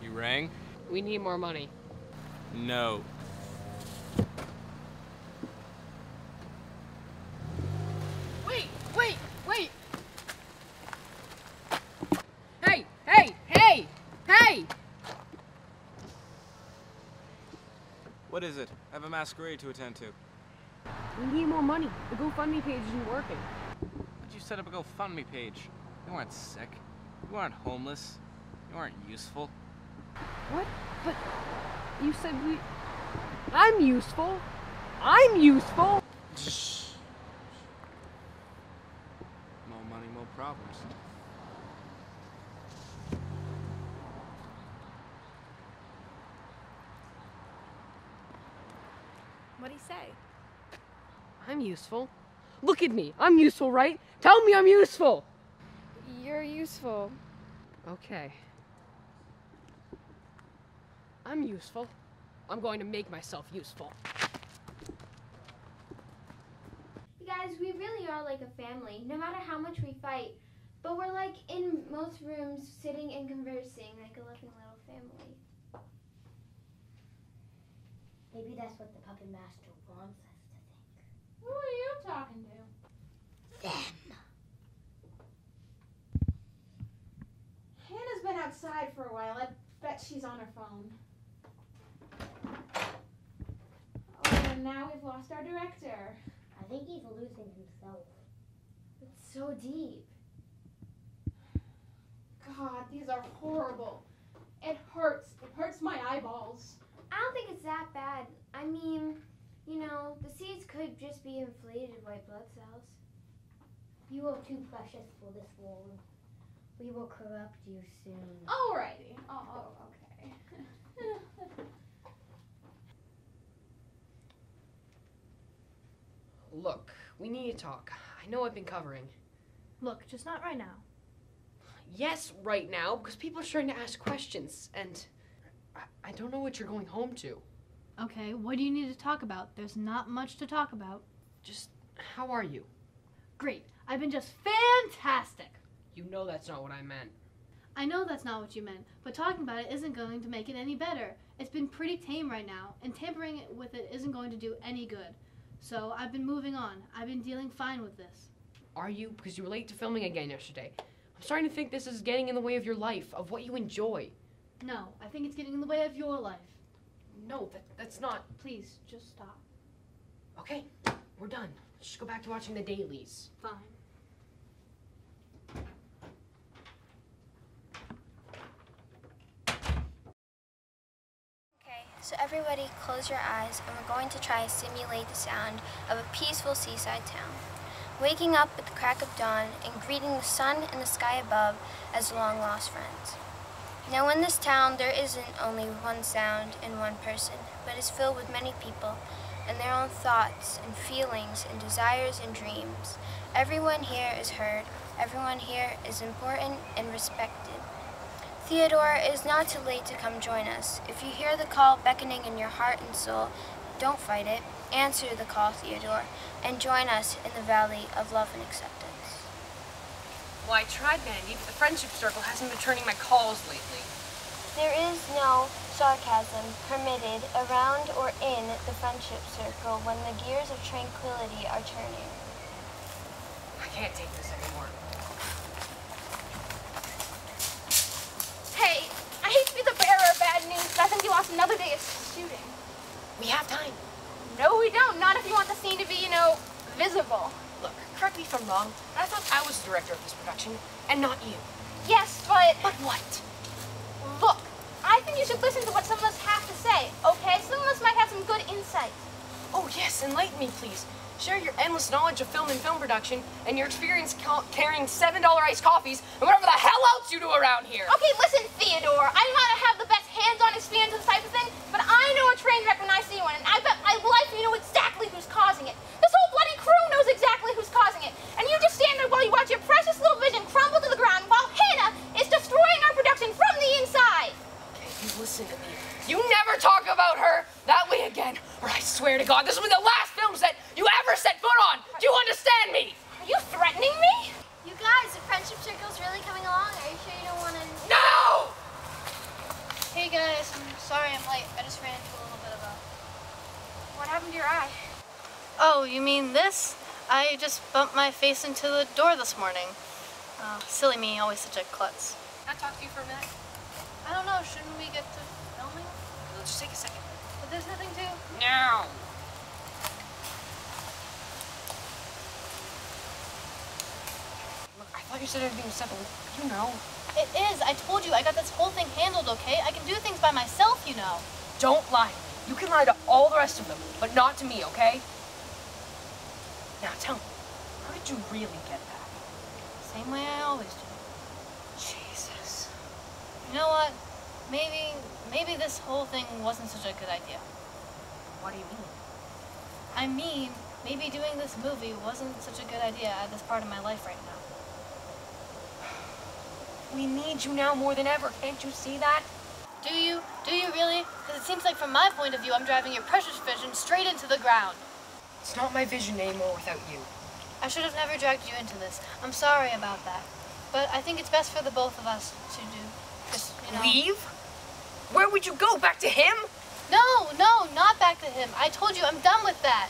S5: You rang?
S2: We need more money.
S5: No.
S2: Wait, wait, wait! Hey, hey, hey, hey!
S5: What is it? I have a masquerade to attend to.
S2: We need more money. The GoFundMe page isn't working.
S5: How'd you set up a GoFundMe page. You weren't sick. You weren't homeless. You weren't useful.
S2: What? But you said we. I'm useful. I'm useful.
S5: More money, more problems.
S1: What'd he say?
S2: I'm useful. Look at me. I'm useful, right? Tell me I'm useful.
S1: You're useful.
S2: Okay. I'm useful. I'm going to make myself useful.
S17: You guys, we really are like a family, no matter how much we fight. But we're like in most rooms, sitting and conversing like a loving little family.
S16: Maybe that's what the puppet master wants us to think.
S4: Who are you talking to?
S16: Them.
S4: Hannah's been outside for a while. I bet she's on her phone. Oh, and now we've lost our director.
S16: I think he's losing himself.
S17: It's so deep.
S4: God, these are horrible. It hurts. It hurts my eyeballs.
S17: I don't think it's that bad. I mean, you know, the seeds could just be inflated white blood cells.
S16: You are too precious for this world. We will corrupt you soon.
S4: Alrighty. Oh, oh okay. (laughs)
S2: Look, we need to talk. I know I've been covering.
S3: Look, just not right now.
S2: Yes, right now, because people are starting to ask questions, and I, I don't know what you're going home to.
S3: Okay, what do you need to talk about? There's not much to talk about.
S2: Just, how are you?
S3: Great. I've been just fantastic.
S2: You know that's not what I meant.
S3: I know that's not what you meant, but talking about it isn't going to make it any better. It's been pretty tame right now, and tampering with it isn't going to do any good. So I've been moving on. I've been dealing fine with this.
S2: Are you? Because you were late to filming again yesterday. I'm starting to think this is getting in the way of your life, of what you enjoy.
S3: No, I think it's getting in the way of your life.
S2: No, that, that's not.
S3: Please, just stop.
S2: Okay, we're done. Let's just go back to watching the dailies.
S18: Fine.
S19: Okay, so everybody close your eyes and we're going to try to simulate the sound of a peaceful seaside town. Waking up at the crack of dawn and greeting the sun and the sky above as long lost friends. Now, in this town, there isn't only one sound and one person, but is filled with many people and their own thoughts and feelings and desires and dreams. Everyone here is heard, everyone here is important and respected. Theodore, it is not too late to come join us. If you hear the call beckoning in your heart and soul, don't fight it. Answer the call, Theodore, and join us in the valley of love and acceptance.
S2: Well, I tried, Mandy, but the friendship circle hasn't been turning my calls lately.
S19: There is no sarcasm permitted around or in the friendship circle when the gears of tranquility are turning.
S2: I can't take this anymore.
S4: Hey, I hate to be the bearer of bad news, but I think you lost another day of shooting.
S2: We have time.
S4: No, we don't. Not if you want the scene to be, you know, visible.
S2: Look, correct me if I'm wrong, but I thought I was the director of this production, and not you.
S4: Yes, but.
S2: But what?
S4: Look, I think you should listen to what some of us have to say, okay? Some of us might have some good insight.
S2: Oh, yes, enlighten me, please. Share your endless knowledge of film and film production and your experience ca- carrying $7 iced coffees and whatever the hell else you do around here.
S4: Okay, listen, Theodore. I might not have the best hands-on experience with this type of thing, but I know a train wreck when I see one, and I bet my life you know exactly who's causing it. This whole bloody crew knows exactly who's causing it, and you just stand there while you watch your precious little vision
S2: listen to me. You never talk about her that way again, or I swear to God, this will be the last film set you ever set foot on. Do you understand me?
S4: Are you threatening me?
S19: You guys, the friendship circle's really coming along. Are you sure you don't want to?
S2: No!
S18: Hey guys, I'm sorry I'm late. I just ran into a little bit of a.
S4: What happened to your eye?
S18: Oh, you mean this? I just bumped my face into the door this morning. Oh, silly me, always such a klutz.
S2: Can I talk to you for a minute?
S18: I don't know, shouldn't we get to filming?
S2: Let's just take a second.
S18: But there's nothing to.
S2: No. Look, I thought you said everything was settled. You know.
S18: It is. I told you I got this whole thing handled, okay? I can do things by myself, you know.
S2: Don't lie. You can lie to all the rest of them, but not to me, okay? Now tell me, how did you really get back?
S18: Same way I always do. You know what? Maybe, maybe this whole thing wasn't such a good idea.
S2: What do you mean?
S18: I mean, maybe doing this movie wasn't such a good idea at this part of my life right now. (sighs)
S2: We need you now more than ever. Can't you see that?
S18: Do you? Do you really? Because it seems like from my point of view, I'm driving your precious vision straight into the ground.
S2: It's not my vision anymore without you.
S18: I should have never dragged you into this. I'm sorry about that. But I think it's best for the both of us to do. Just, you know.
S2: Leave? Where would you go? Back to him?
S18: No, no, not back to him. I told you I'm done with that.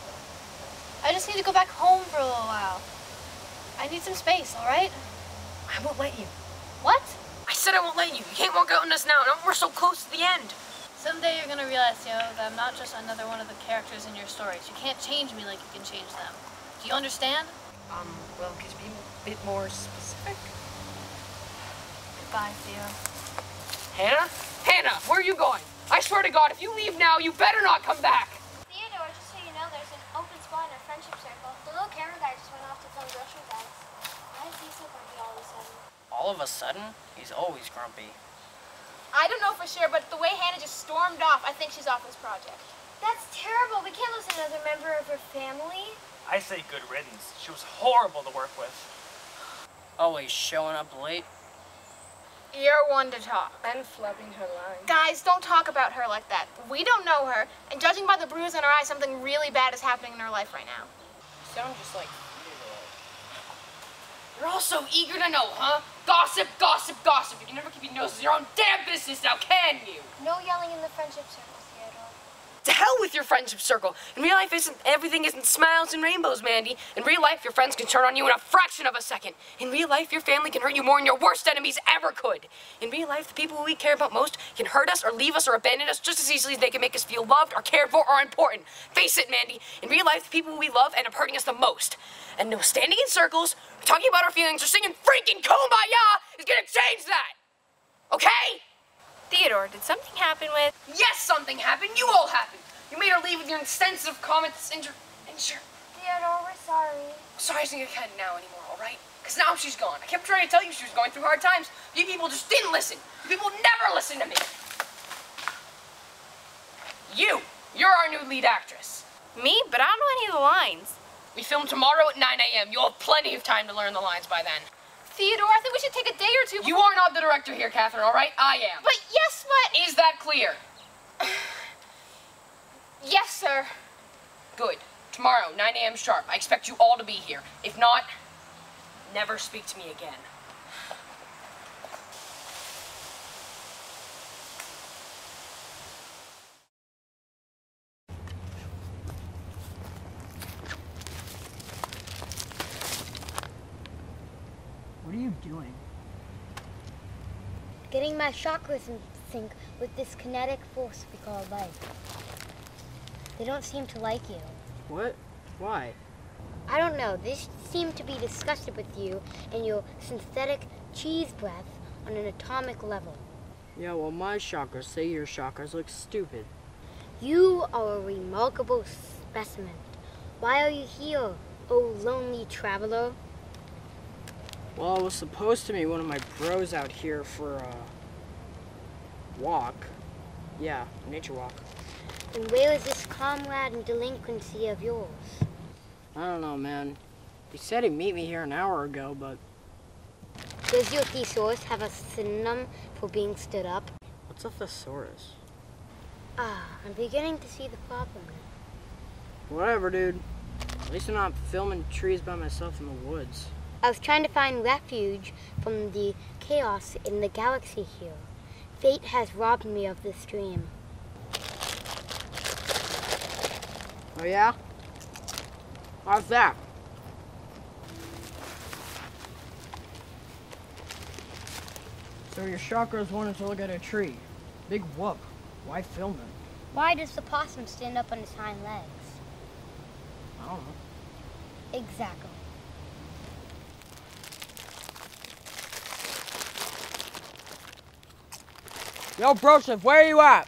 S18: I just need to go back home for a little while. I need some space, all right?
S2: I won't let you.
S18: What?
S2: I said I won't let you. You can't walk out on us now. We're so close to the end.
S18: Someday you're gonna realize, Theo, that I'm not just another one of the characters in your stories. You can't change me like you can change them. Do you understand?
S2: Um, well, could you be a bit more specific?
S18: Goodbye, Theo.
S2: Hannah? Hannah, where are you going? I swear to God, if you leave now, you better not come back.
S19: Theodore, just so you know, there's an open spot in our friendship circle. The little camera guy just went off to film grocery bags. Why is he so grumpy all of a sudden?
S20: All of a sudden, he's always grumpy.
S4: I don't know for sure, but the way Hannah just stormed off, I think she's off this project.
S19: That's terrible. We can't lose another member of her family.
S7: I say good riddance. She was horrible to work with.
S20: Always showing up late.
S4: You're one to talk.
S2: And flubbing her line.
S4: Guys, don't talk about her like that. We don't know her, and judging by the bruise on her eye, something really bad is happening in her life right now.
S20: You sound just like Theodore.
S2: You're all so eager to know, huh? Gossip, gossip, gossip. You can never keep your nose in your own damn business now, can you?
S19: No yelling in the friendship circle, Theodore.
S2: To hell with your friendship circle. In real life, isn't everything isn't smiles and rainbows, Mandy. In real life, your friends can turn on you in a fraction of a second. In real life, your family can hurt you more than your worst enemies ever could. In real life, the people we care about most can hurt us or leave us or abandon us just as easily as they can make us feel loved or cared for or important. Face it, Mandy. In real life, the people we love end up hurting us the most. And no standing in circles, talking about our feelings, or singing freaking kumbaya is gonna change that. Okay?
S1: Theodore, did something happen with.
S2: Yes, something happened. You all happened. You made her leave with your insensitive comments and your. and your.
S16: Theodore, we're sorry.
S2: Sorry isn't your head now anymore, alright? Because now she's gone. I kept trying to tell you she was going through hard times. You people just didn't listen. You people never listen to me. You! You're our new lead actress.
S1: Me? But I don't know any of the lines.
S2: We film tomorrow at 9 a.m. You'll have plenty of time to learn the lines by then.
S4: Theodore, I think we should take a day or two.
S2: You are not the director here, Catherine, alright? I am.
S4: But yes, what?
S2: Is that clear? (sighs)
S4: Yes, sir.
S2: Good. Tomorrow, 9 a.m. sharp. I expect you all to be here. If not, never speak to me again.
S8: Are you doing?
S16: Getting my chakras in sync with this kinetic force we call life. They don't seem to like you.
S8: What? Why?
S16: I don't know. They seem to be disgusted with you and your synthetic cheese breath on an atomic level.
S8: Yeah, well, my chakras say your chakras look stupid.
S16: You are a remarkable specimen. Why are you here, oh lonely traveler?
S8: Well, I was supposed to meet one of my bros out here for a walk. Yeah, nature walk.
S16: And where is this comrade in delinquency of yours?
S8: I don't know, man. He said he'd meet me here an hour ago, but
S16: Does your thesaurus have a synonym for being stood up?
S8: what's a thesaurus?
S16: Ah, I'm beginning to see the problem.
S8: Whatever, dude. At least I'm not filming trees by myself in the woods.
S16: I was trying to find refuge from the chaos in the galaxy here. Fate has robbed me of this dream.
S8: Oh, yeah? How's that? So your chakras wanted to look at a tree. Big whoop. Why film it?
S16: Why does the possum stand up on his hind legs?
S8: I don't know.
S16: Exactly.
S8: Yo, Broseph, where are you at?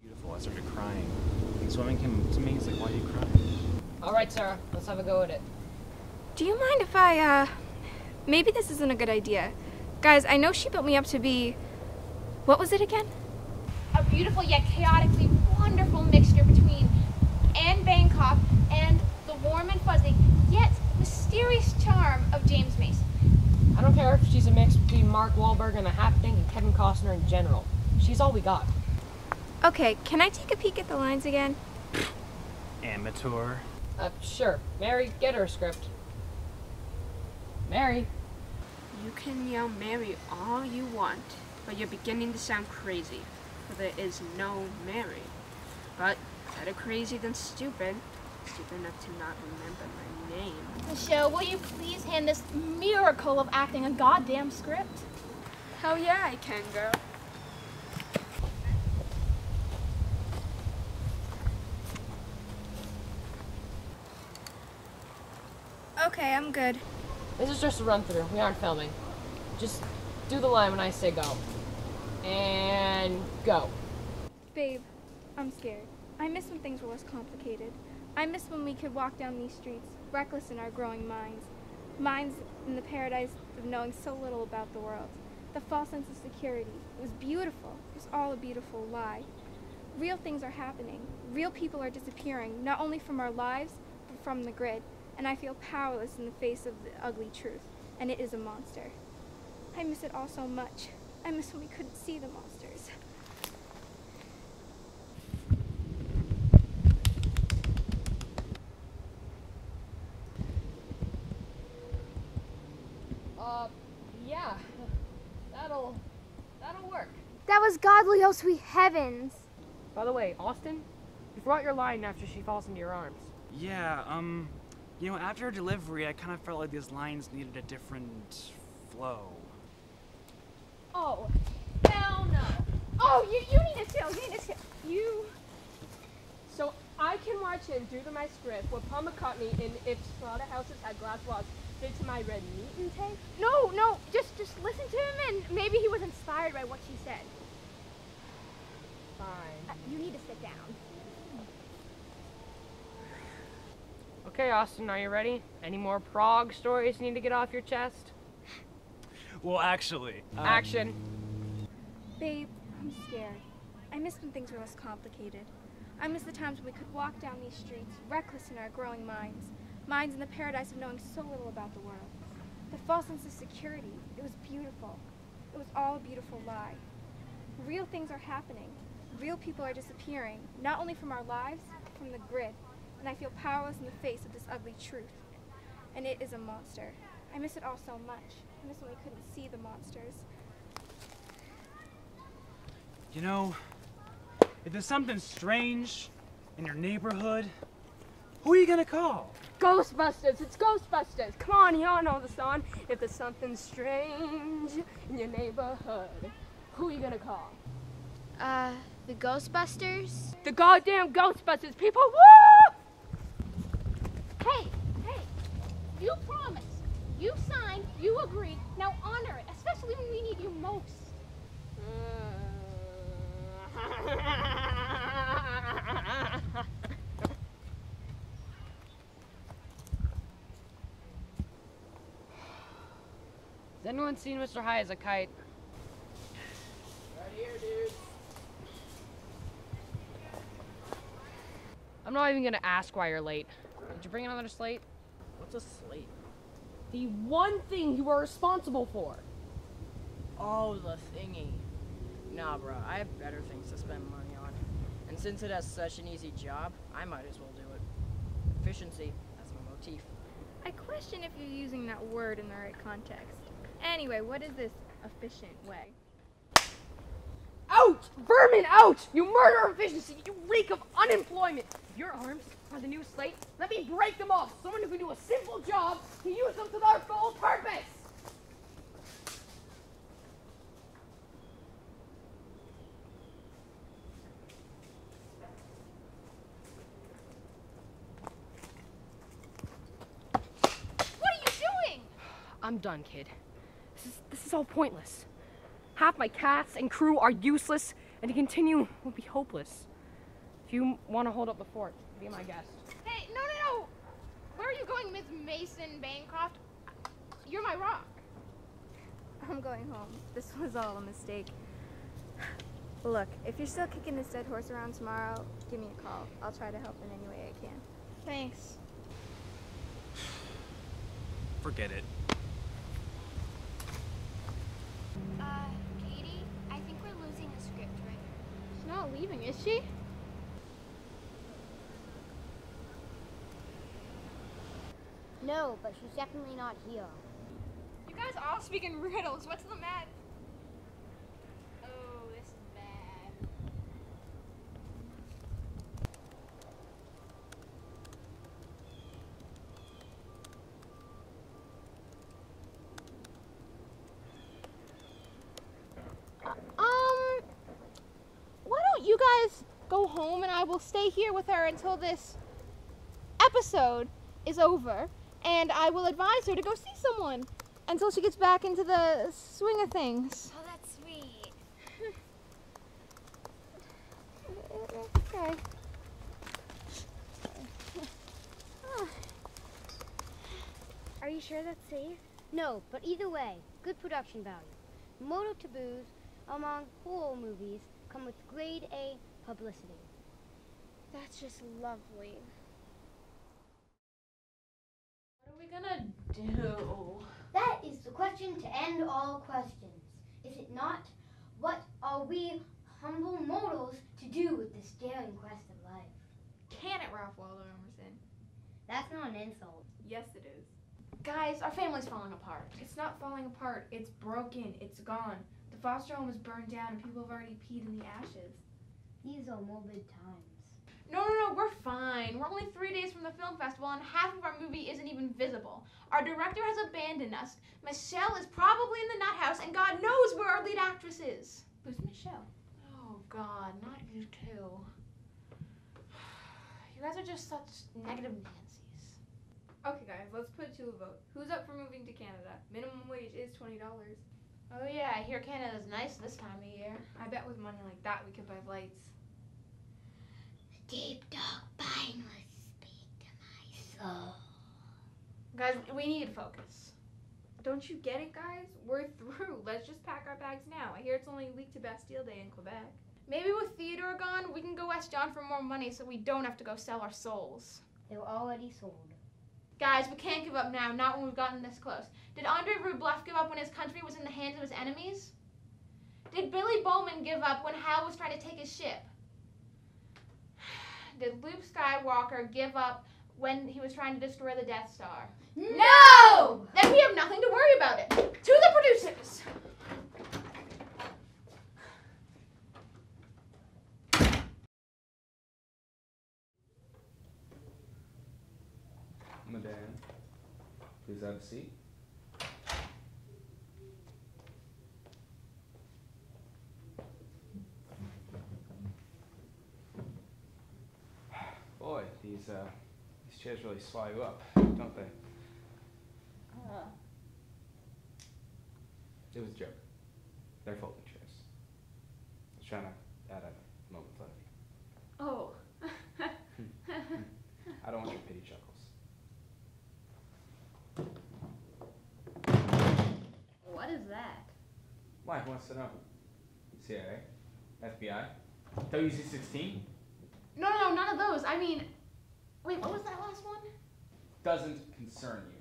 S7: Beautiful. I started crying. And Swimming came to me. He's like, "Why are you crying?"
S2: Alright, Sarah, let's have a go at it.
S1: Do you mind if I, uh. Maybe this isn't a good idea. Guys, I know she built me up to be. What was it again?
S4: A beautiful yet chaotically wonderful mixture between Anne Bancroft and the warm and fuzzy, yet mysterious charm of James Mason.
S2: I don't care if she's a mix between Mark Wahlberg and a half thing and Kevin Costner in general. She's all we got.
S1: Okay, can I take a peek at the lines again?
S7: Amateur.
S2: Uh, sure. Mary, get her a script. Mary.
S6: You can yell Mary all you want, but you're beginning to sound crazy, for there is no Mary. But better crazy than stupid. Stupid enough to not remember my name.
S4: Michelle, will you please hand this miracle of acting a goddamn script?
S6: Hell yeah, I can, girl.
S1: Okay, I'm good.
S2: This is just a run through. We aren't filming. Just do the line when I say go. And go.
S1: Babe, I'm scared. I miss when things were less complicated. I miss when we could walk down these streets, reckless in our growing minds. Minds in the paradise of knowing so little about the world. The false sense of security. It was beautiful. It was all a beautiful lie. Real things are happening. Real people are disappearing, not only from our lives, but from the grid. And I feel powerless in the face of the ugly truth. And it is a monster. I miss it all so much. I miss when we couldn't see the monsters.
S2: Uh, yeah. That'll
S17: was godly, oh sweet heavens.
S2: By the way, Austin, you forgot your line after she falls into your arms.
S7: Yeah, um, you know, after her delivery, I kind of felt like these lines needed a different flow.
S4: Oh, hell no. Oh, you, you need to chill. You need to chill. You.
S21: So I can watch him do to my script what Paul McCartney in If Slaughterhouses Had Glass Walls did to my red meat intake.
S4: No, no. Just, just listen to him, and maybe he was inspired by what she said.
S21: Fine.
S4: Uh, you need to sit down.
S2: Okay, Austin, are you ready? Any more Prague stories you need to get off your chest?
S7: Well, actually. um,
S1: Action. Babe, I'm scared. I miss when things were less complicated. I miss the times when we could walk down these streets, reckless in our growing minds, minds in the paradise of knowing so little about the world. The false sense of security, it was beautiful. It was all a beautiful lie. Real things are happening. Real people are disappearing, not only from our lives, but from the grid. And I feel powerless in the face of this ugly truth. And it is a monster. I miss it all so much. I miss when we couldn't see the monsters.
S7: You know, if there's something strange in your neighborhood, who are you gonna call?
S21: Ghostbusters! It's Ghostbusters! Come on, you all know the song. If there's something strange in your neighborhood, who are you gonna call?
S17: Uh, the Ghostbusters?
S21: The goddamn Ghostbusters, people! Woo!
S4: Hey, hey. You promised. You signed. You agreed. Now honor it, especially when we need you most.
S2: Has anyone seen Mr. High as a kite?
S8: Right here, dude.
S2: I'm not even gonna ask why you're late. Did you bring another slate?
S8: What's a slate?
S2: The one thing you are responsible for.
S8: Oh, the thingy. Nah, bro, I have better things to spend money on. And since it has such an easy job, I might as well do it. Efficiency, that's my motif.
S1: I question if you're using that word in the right context. Anyway, what is this efficient way?
S2: Out! Vermin, out! You murder efficiency! You reek of unemployment! Your arms are the new slate. Let me break them off. Someone who can do a simple job can use them to their full purpose.
S4: What are you doing? (sighs)
S2: I'm done, kid. This is, this is all pointless. Half my cast and crew are useless, and to continue would be hopeless. If you want to hold up the fort, be my guest.
S4: Hey, no, no, no. Where are you going, Miss Mason Bancroft? You're my rock.
S1: I'm going home. This was all a mistake. Look, if you're still kicking this dead horse around tomorrow, give me a call. I'll try to help in any way I can. Thanks.
S7: Forget it.
S16: Uh, Katie, I think we're losing the script right
S4: She's not leaving, is she?
S16: No, but she's definitely not here.
S4: You guys all speak in riddles. What's the matter? Oh, this is bad. Um, why don't you guys go home and I will stay here with her until this episode is over, and I will advise her to go see someone until she gets back into the swing of things.
S16: Oh, that's sweet.
S4: Okay.
S16: Are you sure that's safe? No, but either way, good production value. Moto taboos among horror movies come with grade A publicity.
S4: That's just lovely.
S13: What are we gonna do?
S16: That is the question to end all questions. Is it not? What are we humble mortals to do with this daring quest of life?
S1: Can it, Ralph Waldo Emerson?
S16: That's not an insult.
S1: Yes, it is.
S13: Guys, our family's falling apart. It's not falling apart. It's broken. It's gone. The
S1: foster home is burned down and people have already peed in the ashes.
S16: These are morbid times.
S4: No, no, no, we're fine. We're only three days from the film festival, and half of our movie isn't even visible. Our director has abandoned us. Michelle is probably in the nut house, and God knows where our lead actress is.
S1: Who's Michelle?
S4: Oh, God, not you too. (sighs) You guys are just such negative Nancy's.
S1: Okay, guys, let's put it to a vote. Who's up for moving to Canada? Minimum wage is $20.
S4: Oh, yeah, I hear Canada's nice this time of year.
S1: I bet with money like that we could buy lights.
S16: Deep dark pine will speak to my soul.
S4: Guys, we need focus.
S1: Don't you get it, guys? We're through. Let's just pack our bags now. I hear it's only a week to Bastille Day in Quebec.
S4: Maybe with Theodore gone, we can go West John for more money so we don't have to go sell our souls.
S16: They were already sold.
S4: Guys, we can't give up now, not when we've gotten this close. Did Andre Rublev give up when his country was in the hands of his enemies? Did Billy Bowman give up when Hal was trying to take his ship? Did Luke Skywalker give up when he was trying to destroy the Death Star?
S16: No!
S4: Then we have nothing to worry about it. To the producers!
S5: Madame, please have a seat. Boy, these uh, these chairs really swell you up, don't they? Uh. It was a joke. They're folding chairs. I was trying to add a moment of levity.
S4: Oh. Hmm. (laughs)
S5: I don't want your pity chuckles.
S1: What is that?
S5: Why? Who wants to know? CIA? FBI? WC-16?
S4: No, no, no, none of those. I mean, wait, what was that last one?
S5: Doesn't concern you.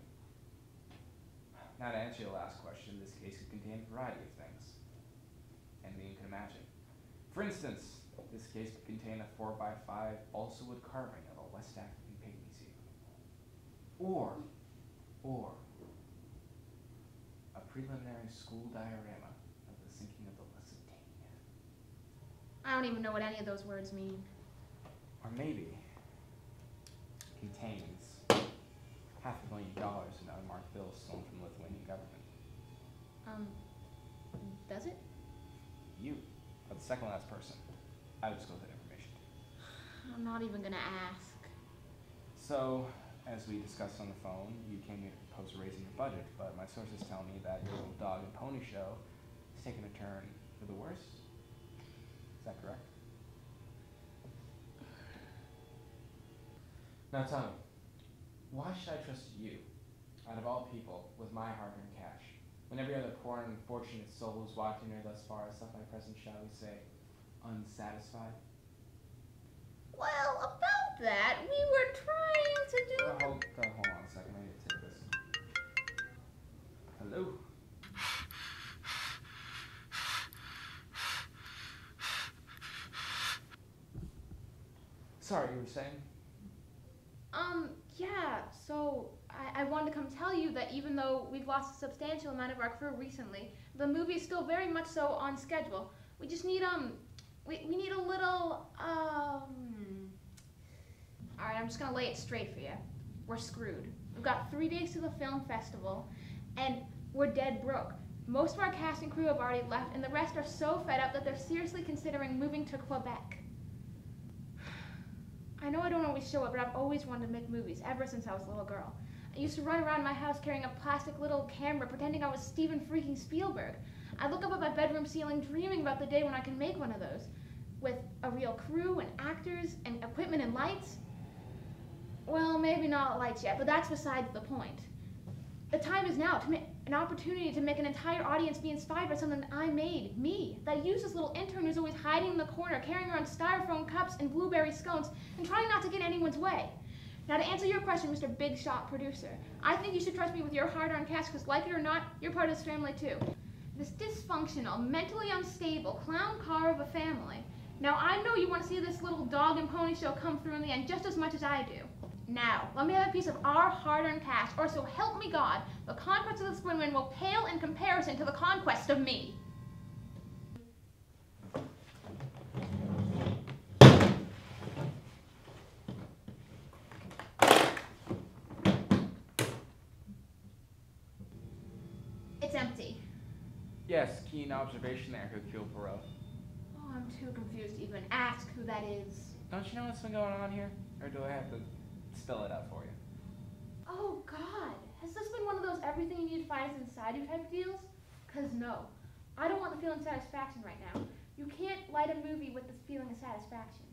S5: Now to answer your last question, this case could contain a variety of things. Anything you can imagine. For instance, this case could contain a 4x5 balsa wood carving of a West African pygmy seal. Or, or, a preliminary school diorama of the sinking of the Lusitania.
S4: I don't even know what any of those words mean.
S5: Or maybe contains half a million dollars in unmarked bills stolen from the Lithuanian government.
S4: Um, does it?
S5: You are the second last person I would disclose that information.
S4: I'm not even gonna ask.
S5: So, as we discussed on the phone, you came here to propose raising your budget, but my sources tell me that your little dog and pony show is taking a turn for the worse. Is that correct? Now tell me, why should I trust you, out of all people, with my hard-earned cash, when every other poor and unfortunate soul who's walked in here thus far has left my presence, shall we say, unsatisfied?
S4: Well, about that, we were trying to do.
S5: Uh, hold, uh, hold on a second, I need to take this. Hello? Sorry, you were saying?
S4: So I, I wanted to come tell you that even though we've lost a substantial amount of our crew recently, the movie is still very much so on schedule. We just need, um, we, we need a little, um. Alright, I'm just gonna lay it straight for you. We're screwed. We've got three days to the film festival, and we're dead broke. Most of our cast and crew have already left, and the rest are so fed up that they're seriously considering moving to Quebec. I know I don't always show it, but I've always wanted to make movies, ever since I was a little girl. I used to run around my house carrying a plastic little camera, pretending I was Steven freaking Spielberg. I look up at my bedroom ceiling, dreaming about the day when I can make one of those, with a real crew and actors and equipment and lights. Well, maybe not lights yet, but that's besides the point. The time is now to make an opportunity to make an entire audience be inspired by something that I made, me, that used this little intern who's always hiding in the corner, carrying around styrofoam cups and blueberry scones, and trying not to get anyone's way. Now, to answer your question, Mr. Big Shot Producer, I think you should trust me with your hard-earned cash, because like it or not, you're part of this family too. This dysfunctional, mentally unstable clown car of a family. Now, I know you want to see this little dog and pony show come through in the end just as much as I do now. Let me have a piece of our hard-earned cash, or so help me God, the conquest of the spring wind will pale in comparison to the conquest of me. It's empty.
S5: Yes, keen observation there, Hercule Poirot?
S4: Oh, I'm too confused to even ask who that is.
S5: Don't you know what's been going on here? Or do I have to spell it out for you?
S4: Oh God, has this been one of those everything you need to find is inside you type deals? Cause no, I don't want the feeling of satisfaction right now. You can't light a movie with the feeling of satisfaction.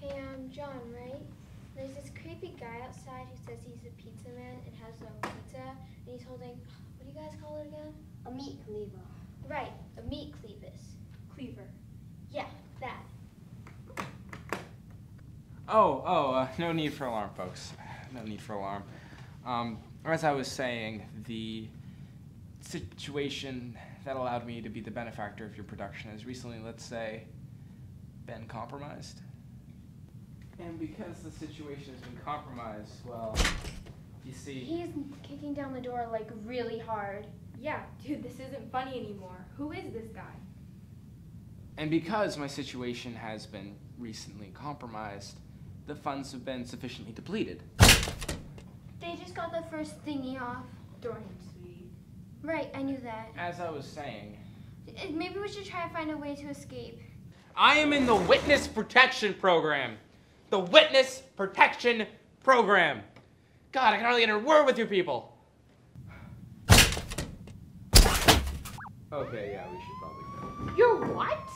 S17: Hey, I'm John, right? There's this creepy guy outside who says he's a pizza man and has a pizza, and he's holding, what do you guys call it again?
S16: A meat cleaver.
S17: Right, a meat cleavis.
S4: Cleaver.
S17: Yeah, that.
S5: Oh, oh, uh, no need for alarm, folks. No need for alarm. Um, as I was saying, the situation that allowed me to be the benefactor of your production has recently, let's say, been compromised. And because the situation has been compromised, well, you see.
S1: He's kicking down the door like really hard. Yeah, dude, this isn't funny anymore. Who is this guy?
S5: And because my situation has been recently compromised, the funds have been sufficiently depleted.
S17: They just got the first thingy off.
S1: Darn sweet.
S17: Right, I knew that.
S5: As I was saying,
S17: Uh, Maybe we should try to find a way to escape.
S5: I am in the Witness Protection Program. The Witness Protection Program. God, I can hardly get a word with you people. Okay, yeah, we should probably go.
S4: You're what?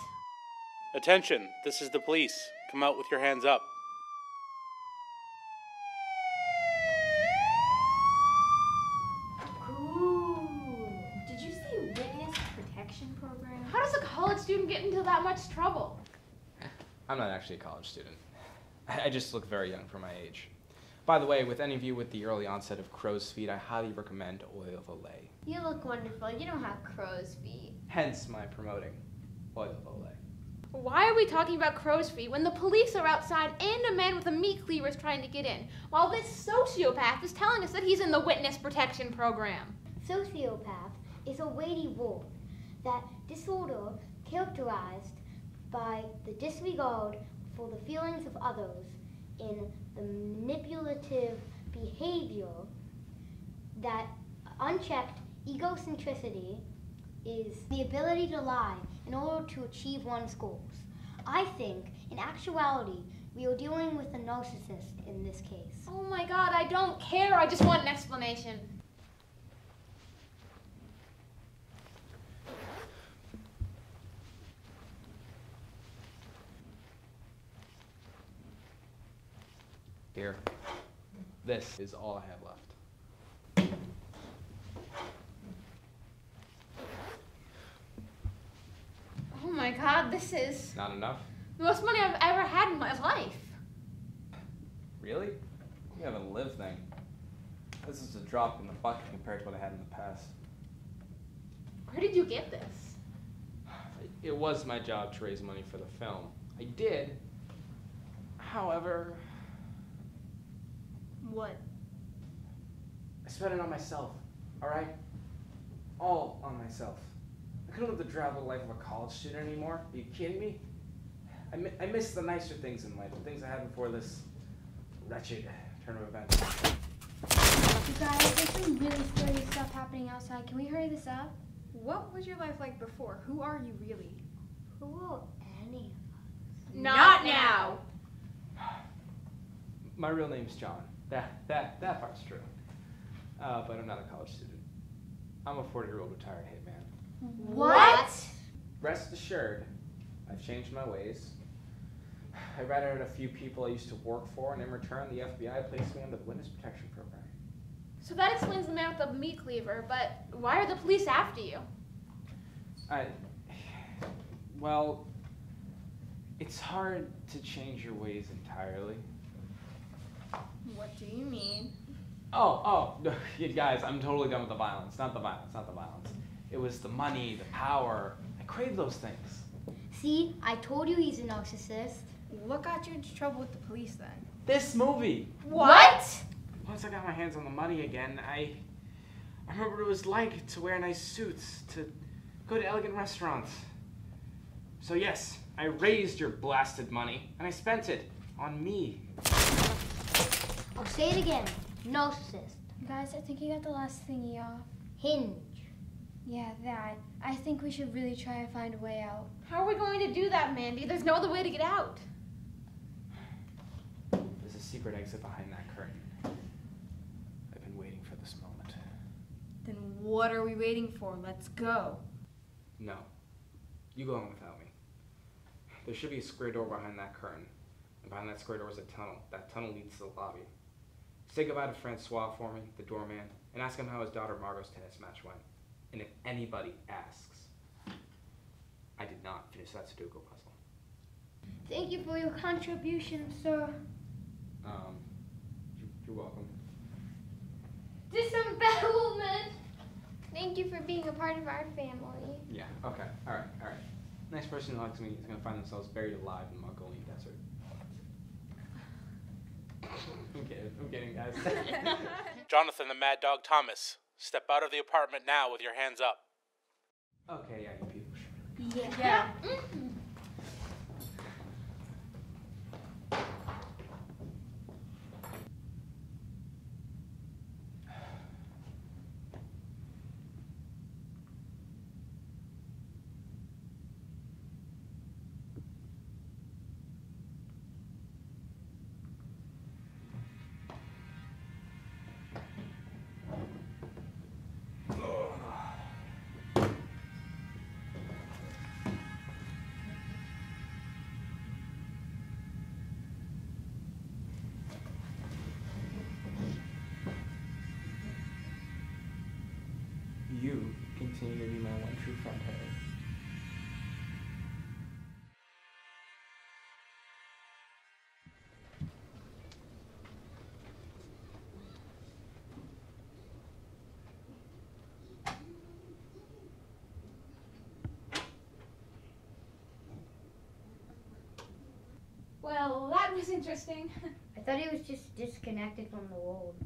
S22: Attention, this is the police. Come out with your hands up.
S1: Ooh. Did you say witness protection program?
S4: How does a college student get into that much trouble?
S5: I'm not actually a college student. I I just look very young for my age. By the way, with any of you with the early onset of crow's feet, I highly recommend oil of Olay.
S17: You look wonderful. You don't have crow's feet.
S5: Hence my promoting oil of Olay.
S4: Why are we talking about crow's feet when the police are outside and a man with a meat cleaver is trying to get in, while this sociopath is telling us that he's in the witness protection program?
S16: Sociopath is a weighty word. That disorder characterized by the disregard for the feelings of others in the manipulative behavior that unchecked egocentricity is the ability to lie in order to achieve one's goals. I think, in actuality, we are dealing with a narcissist in this case.
S4: Oh my god, I don't care. I just want an explanation.
S5: Here. This is all I have left.
S4: Oh my god, this is
S5: Not enough?
S4: the most money I've ever had in my life.
S5: Really? You haven't lived thing. This is a drop in the bucket compared to what I had in the past.
S4: Where did you get this?
S5: It was my job to raise money for the film. I did. However,
S1: What?
S5: I spent it on myself, alright? All on myself. I couldn't live the drab life of a college student anymore. Are you kidding me? I, mi- I miss the nicer things in life, the things I had before this wretched turn of events.
S17: You guys, there's some really scary stuff happening outside. Can we hurry this up?
S1: What was your life like before? Who are you really?
S16: Who are any of us?
S4: Not now. (sighs)
S5: My real name's John. That, that, that part's true. Uh, but I'm not a college student. I'm a 40 year old retired hitman.
S17: What?
S5: Rest assured, I've changed my ways. I ratted out a few people I used to work for, and in return, the FBI placed me under the Witness Protection Program.
S4: So that explains the man with the meat cleaver, but why are the police after you?
S5: I. Well, it's hard to change your ways entirely.
S1: What do you mean?
S5: Oh, oh, no, (laughs) you guys, I'm totally done with the violence. Not the violence, not the violence. It was the money, the power. I crave those things.
S16: See, I told you he's a narcissist.
S1: What got you into trouble with the police then?
S5: This movie.
S4: What?
S5: Once I got my hands on the money again, I I remember what it was like to wear nice suits, to go to elegant restaurants. So yes, I raised your blasted money and I spent it On me.
S16: I'll say it again. Narcissist.
S17: Guys, I think you got the last thingy off.
S16: Hinge.
S17: Yeah, that. I think we should really try and find a way out.
S4: How are we going to do that, Mandy? There's no other way to get out.
S5: There's a secret exit behind that curtain. I've been waiting for this moment.
S1: Then what are we waiting for? Let's go.
S5: No. You go on without me. There should be a square door behind that curtain. And behind that square door is a tunnel. That tunnel leads to the lobby. Say goodbye to Francois for me, the doorman, and ask him how his daughter Margot's tennis match went. And if anybody asks, I did not finish that Sudoku puzzle.
S16: Thank you for your contribution, sir.
S5: Um, you- you're welcome.
S16: Disembowelment. Thank you for being a part of our family.
S5: Yeah, okay, alright, alright. Next person who likes me is gonna find themselves buried alive in the I'm kidding, I'm kidding, guys. (laughs)
S22: Jonathan the Mad Dog Thomas, step out of the apartment now with your hands up.
S5: okay, yeah, you people.
S1: Yeah.
S5: You
S4: mm-hmm. That was interesting. (laughs)
S16: I thought he was just disconnected from the world.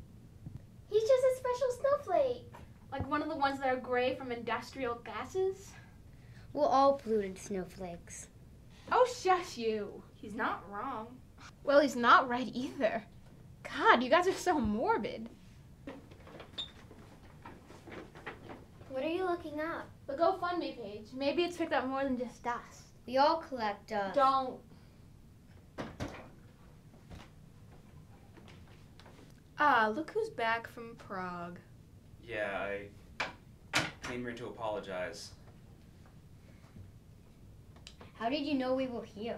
S4: He's just a special snowflake. Like one of the ones that are gray from industrial gases.
S16: We're all polluted snowflakes.
S4: Oh, shush you. He's not wrong. Well, he's not right either. God, you guys are so morbid.
S16: What are you looking up?
S4: The GoFundMe page. Maybe it's picked up more than just dust.
S16: We all collect dust.
S4: Don't.
S1: Ah, look who's back from Prague.
S7: Yeah, I came here to apologize.
S16: How did you know we were here?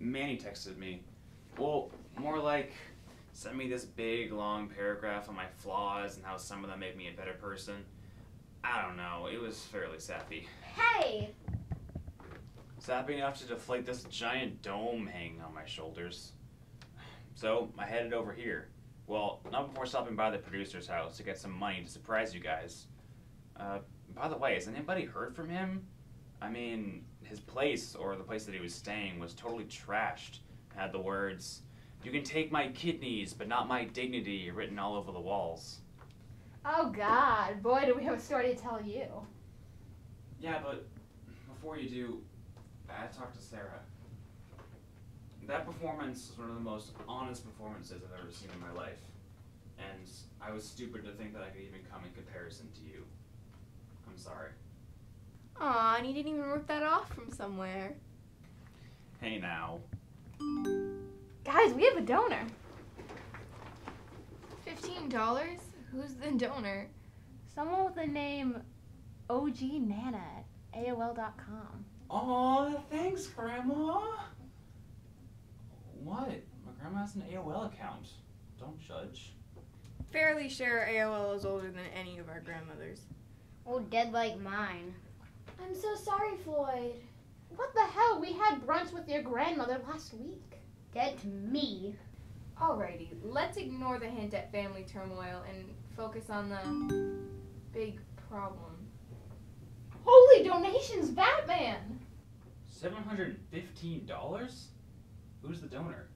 S7: Manny texted me. Well, more like sent me this big long paragraph on my flaws and how some of them made me a better person. I don't know, it was fairly sappy.
S16: Hey!
S7: Sappy enough to deflate this giant dome hanging on my shoulders. So I headed over here. Well, not before stopping by the producer's house to get some money to surprise you guys. Uh, by the way, has anybody heard from him? I mean, his place, or the place that he was staying, was totally trashed. It had the words, You can take my kidneys, but not my dignity, written all over the walls.
S4: Oh, God. Boy, do we have a story to tell you.
S7: Yeah, but before you do, I talked to Sarah. That performance was one of the most honest performances I've ever seen in my life. And I was stupid to think that I could even come in comparison to you. I'm sorry.
S1: Aw, and you didn't even rip that off from somewhere.
S7: Hey now.
S4: Guys, we have a donor.
S1: Fifteen dollars? Who's the donor?
S4: Someone with the name OG Nana at AOL.com.
S7: Aw, thanks, Grandma. What? My grandma has an AOL account. Don't judge.
S1: Fairly sure AOL is older than any of our grandmothers.
S16: Oh, dead like mine.
S4: I'm so sorry, Floyd. What the hell? We had brunch with your grandmother last week.
S16: Dead to me.
S1: Alrighty, let's ignore the hint at family turmoil and focus on the big problem.
S4: Holy donations, Batman!
S7: $715? Who's the donor?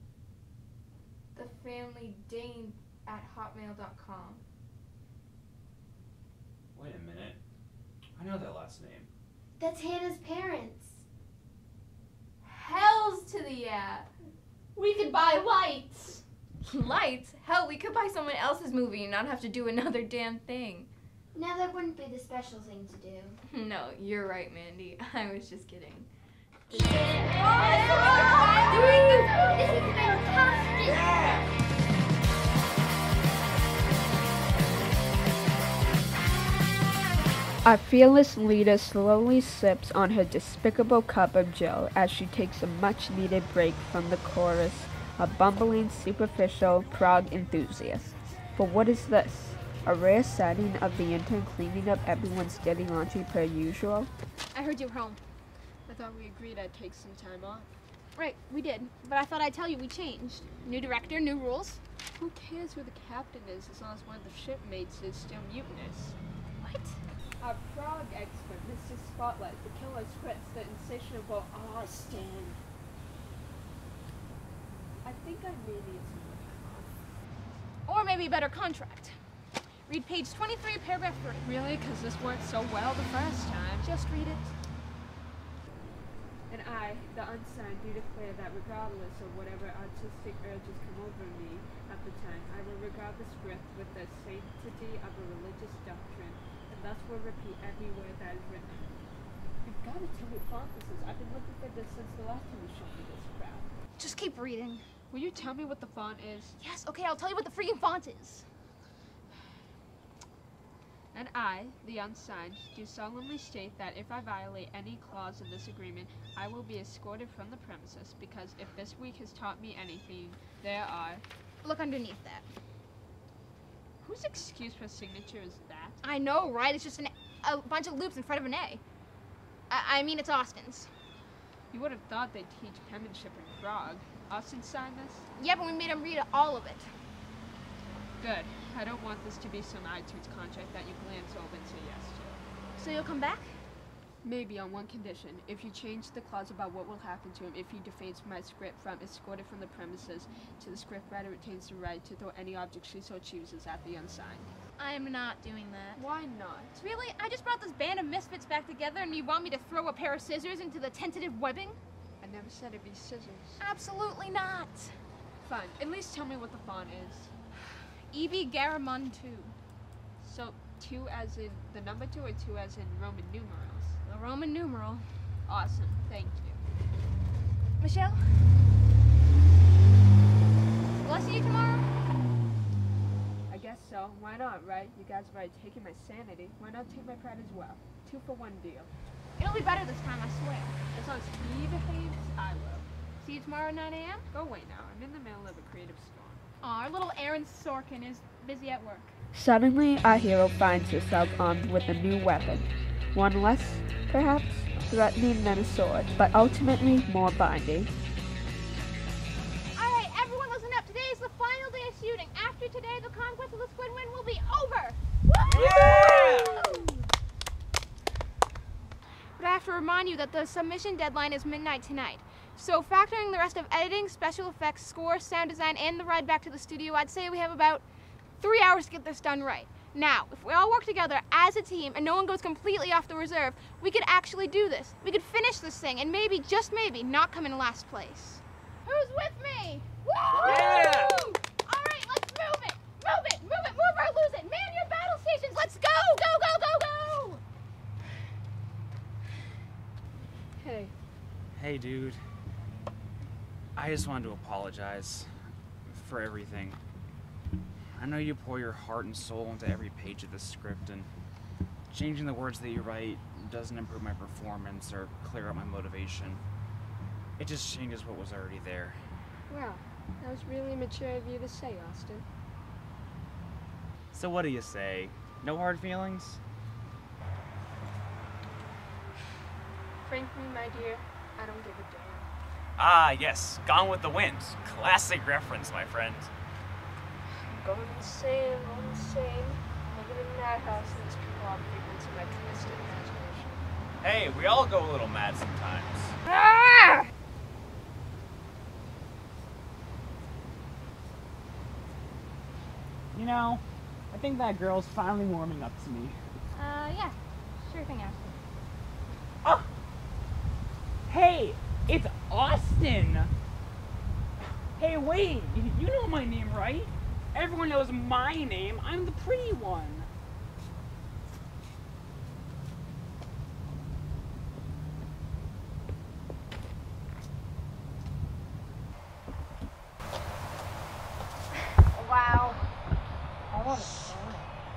S1: The family Dane at hotmail.com.
S7: Wait a minute. I know that last name.
S16: That's Hannah's parents.
S1: Hells to the yeah.
S13: We could buy lights. (laughs)
S1: Lights? Hell, we could buy someone else's movie and not have to do another (laughs) damn thing.
S16: Now that wouldn't be the special thing to do. (laughs)
S1: No, you're right, Mandy. I was just kidding.
S15: Our fearless leader slowly sips on her despicable cup of joe as she takes a much needed break from the chorus of bumbling, superficial Prague enthusiasts. But what is this? A rare sighting of the intern cleaning up everyone's dirty laundry per usual?
S4: I heard you were home.
S6: I thought we agreed I'd take some time off.
S4: Right, we did. But I thought I'd tell you we changed. New director, new rules.
S6: Who cares who the captain is as long as one of the shipmates is still mutinous?
S4: What?
S21: Our frog expert, Mr. Spotlight, the killer scripts, the insatiable Austin. I think I may need some more time off.
S4: Or maybe a better contract. Read page 23, paragraph 3.
S6: Really? Because this worked so well the first time.
S4: Just read it.
S21: And I, the unsigned, do declare that regardless of whatever artistic urges come over me at the time, I will regard the script with the sanctity of a religious doctrine, and thus will repeat every word that is written. You've got to tell me what font this is. I've been looking for this since the last time you showed me this crap.
S4: Just keep reading.
S6: Will you tell me what the font is?
S4: Yes, okay, I'll tell you what the freaking font is.
S6: And I, the unsigned, do solemnly state that if I violate any clause of this agreement, I will be escorted from the premises because if this week has taught me anything, there are.
S4: Look underneath that.
S6: Whose excuse for signature is that?
S4: I know, right? It's just an, a bunch of loops in front of an A. I, I mean, it's Austin's.
S6: You would have thought they'd teach penmanship in Prague. Austin signed this?
S4: Yeah, but we made him read all of it.
S6: Good. I don't want this to be some iTunes contract that you glance over and say yes to.
S4: So you'll come back?
S6: Maybe on one condition. If you change the clause about what will happen to him if he defames my script from escorted from the premises to the scriptwriter retains the right to throw any object she so chooses at the unsigned.
S4: I'm not doing that.
S6: Why not?
S4: Really? I just brought this band of misfits back together and you want me to throw a pair of scissors into the tentative webbing?
S6: I never said it'd be scissors.
S4: Absolutely not.
S6: Fine. At least tell me what the font is.
S4: E.B. Garamond 2.
S6: So, two as in the number two or two as in Roman numerals?
S4: The Roman numeral.
S6: Awesome. Thank you.
S4: Michelle? Will I see you tomorrow?
S6: I guess so. Why not, right? You guys have already taken my sanity. Why not take my pride as well? Two for one deal.
S4: It'll be better this time, I swear.
S6: As long as he behaves, I will.
S4: See you tomorrow at 9 a.m.?
S6: Go away now. I'm in the middle of a creative storm.
S4: Aw, our little Aaron Sorkin is busy at work.
S15: Suddenly, our hero finds herself armed with a new weapon. One less, perhaps, threatening than a sword, but ultimately more binding.
S4: Alright, everyone listen up. Today is the final day of shooting. After today, the conquest of the Squid Win will be over. But I have to remind you that the submission deadline is midnight tonight. So factoring the rest of editing, special effects, score, sound design, and the ride back to the studio, I'd say we have about three hours to get this done right. Now, if we all work together as a team and no one goes completely off the reserve, we could actually do this. We could finish this thing and maybe, just maybe, not come in last place. Who's with me? Woo!
S7: Yeah!
S4: All right, let's move it. Move it, move it, move or lose it. Man your battle stations. Let's go, go, go, go, go.
S6: Hey.
S7: Hey, dude. I just wanted to apologize for everything. I know you pour your heart and soul into every page of the script, and changing the words that you write doesn't improve my performance or clear up my motivation. It just changes what was already there.
S6: Wow, that was really mature of you to say, Austin.
S7: So, what do you say? No hard feelings?
S6: Frankly, my dear, I don't give a damn.
S7: Ah, yes, Gone with the Wind. Classic reference, my friend.
S6: Going insane, going insane. Living in that house and these people are figments of my twisted imagination.
S7: Hey, we all go a little mad sometimes.
S6: Ah!
S23: You know, I think that girl's finally warming up to me.
S4: Uh, yeah. Sure thing, Ashley.
S23: Hey, it's Austin!
S24: Hey, wait! You know my name, right? Everyone knows my name. I'm the pretty one.
S17: Wow.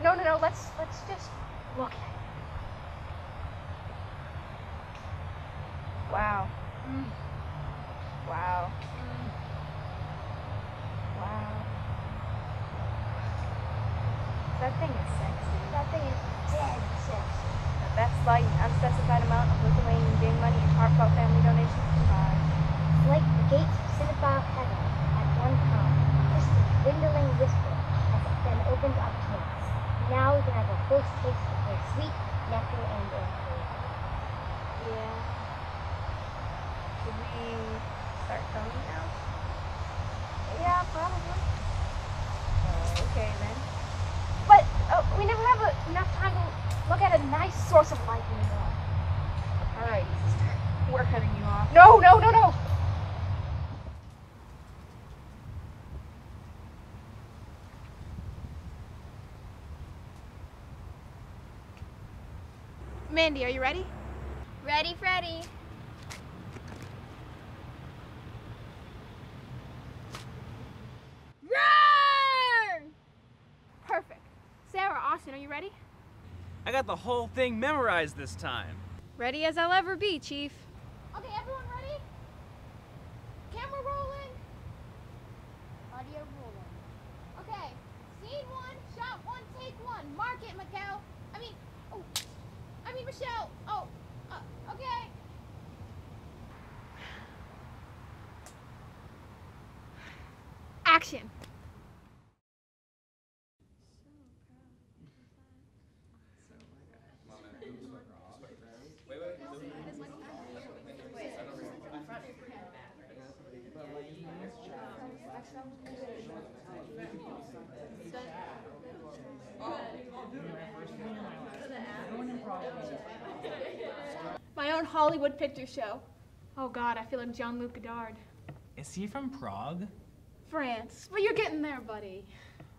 S17: No, no, no. Let's let's just look at it. Wow. Wow. Wow. That thing is sexy. That thing is dead sexy. The best light unspecified amount of Lithuanian game money and heartfelt family donations combined.
S16: Like the gates of cinephile heaven at one time, just a dwindling whisper has been opened up to us. Now we can have a first taste of their sweet nectar and include.
S17: Yeah. Should we start filming now? Yeah, probably. Uh, okay then. But uh, we never have a, enough time to look at a nice source of light anymore. All right, sister. We're cutting you off. No, no, no, no.
S4: Mandy, are you ready?
S25: Ready, Freddy.
S4: Roar! Perfect. Sarah, Austin, are you ready?
S7: I got the whole thing memorized this time.
S4: Ready as I'll ever be, Chief.
S17: Okay, everyone ready? Camera rolling.
S16: Audio rolling.
S17: Okay, scene one, shot one, take one. Mark it, Mikkel. I mean, oh, I mean Michelle. Oh, uh, okay.
S4: Action. My own Hollywood picture show. Oh God, I feel like Jean-Luc Godard.
S7: Is he from Prague?
S4: France. But you're getting there, buddy.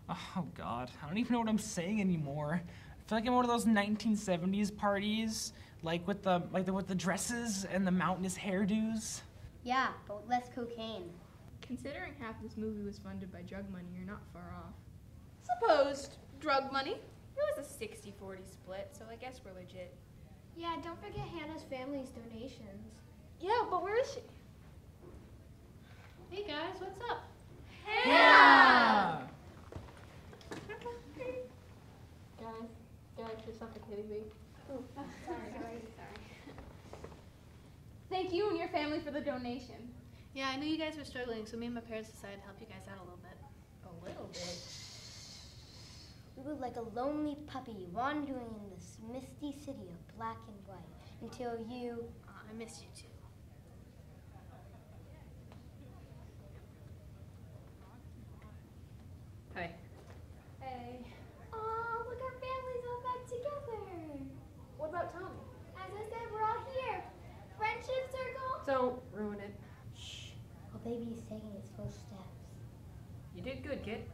S7: Oh God, I don't even know what I'm saying anymore. I feel like I'm one of those 1970s parties, like with the like the with the dresses and the mountainous hairdos.
S16: Yeah, but less cocaine.
S6: Considering half this movie was funded by drug money, you're not far off.
S4: Supposed drug money.
S1: It was a 60 40 split, so I guess we're legit.
S17: Yeah, don't forget Hannah's family's donations.
S4: Yeah, but where is she?
S3: Hey guys, what's up?
S4: Hannah!
S6: Guys, guys, you're suffocating me.
S17: Oh, sorry, sorry, sorry.
S4: Thank you and your family for the donation.
S3: Yeah, I knew you guys were struggling, so me and my parents decided to help you guys out a little bit.
S16: A little bit. We were like a lonely puppy wandering in this misty city of black and white until you.
S3: Aw, I miss you too.
S2: Hey.
S17: Hey. Oh, look, our family's all back together.
S4: What about Tommy?
S17: As I said, we're all here. Friendship circle.
S2: Don't ruin it.
S16: Shh. Our baby is taking its first steps.
S2: You did good, kid.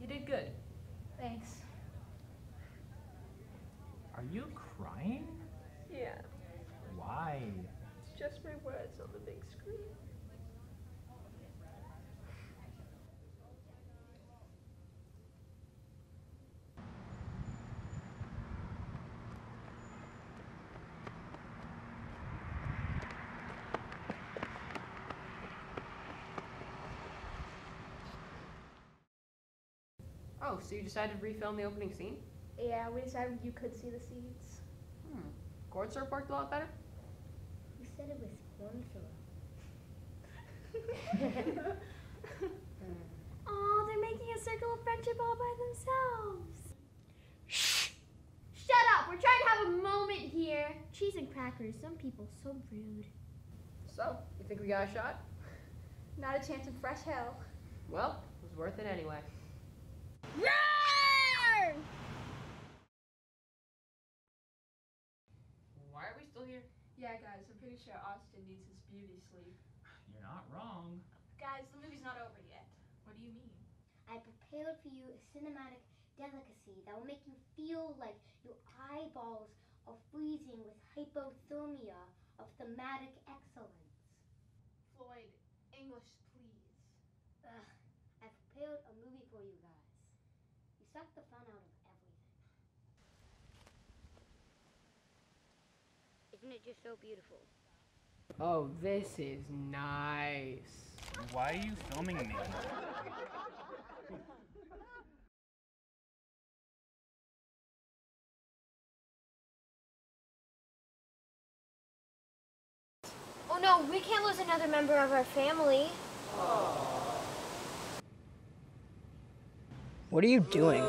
S2: You did good.
S17: Thanks.
S7: Are you crying?
S6: Yeah,
S7: Why?
S6: it's just my words on the big screen.
S2: Oh, so you decided to refilm the opening scene?
S17: Yeah, we decided you could see the seeds.
S2: Hmm. Chord surf worked a lot better?
S16: Who said it was one
S17: Oh, (laughs) (laughs) they're making a circle of friendship all by themselves.
S16: Shh.
S17: Shut up! We're trying to have a moment here. Cheese and crackers. Some people so rude.
S2: So, you think we got a shot?
S17: Not a chance in fresh hell.
S2: Well, it was worth it anyway.
S17: Roar!
S6: Yeah, guys, I'm pretty sure Austin needs his beauty sleep.
S7: You're not wrong.
S4: Guys, the movie's not over yet.
S13: What do you mean?
S16: I prepared for you a cinematic delicacy that will make you feel like your eyeballs are freezing with hypothermia of thematic excellence.
S4: Floyd, English, please.
S16: Ugh, I prepared a movie for you guys. You suck the fun out of everything. Isn't it just so beautiful?
S2: Oh, this is nice.
S7: Why are you filming me?
S17: Oh no, we can't lose another member of our family.
S8: What are you doing?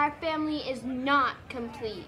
S17: Our family is not complete.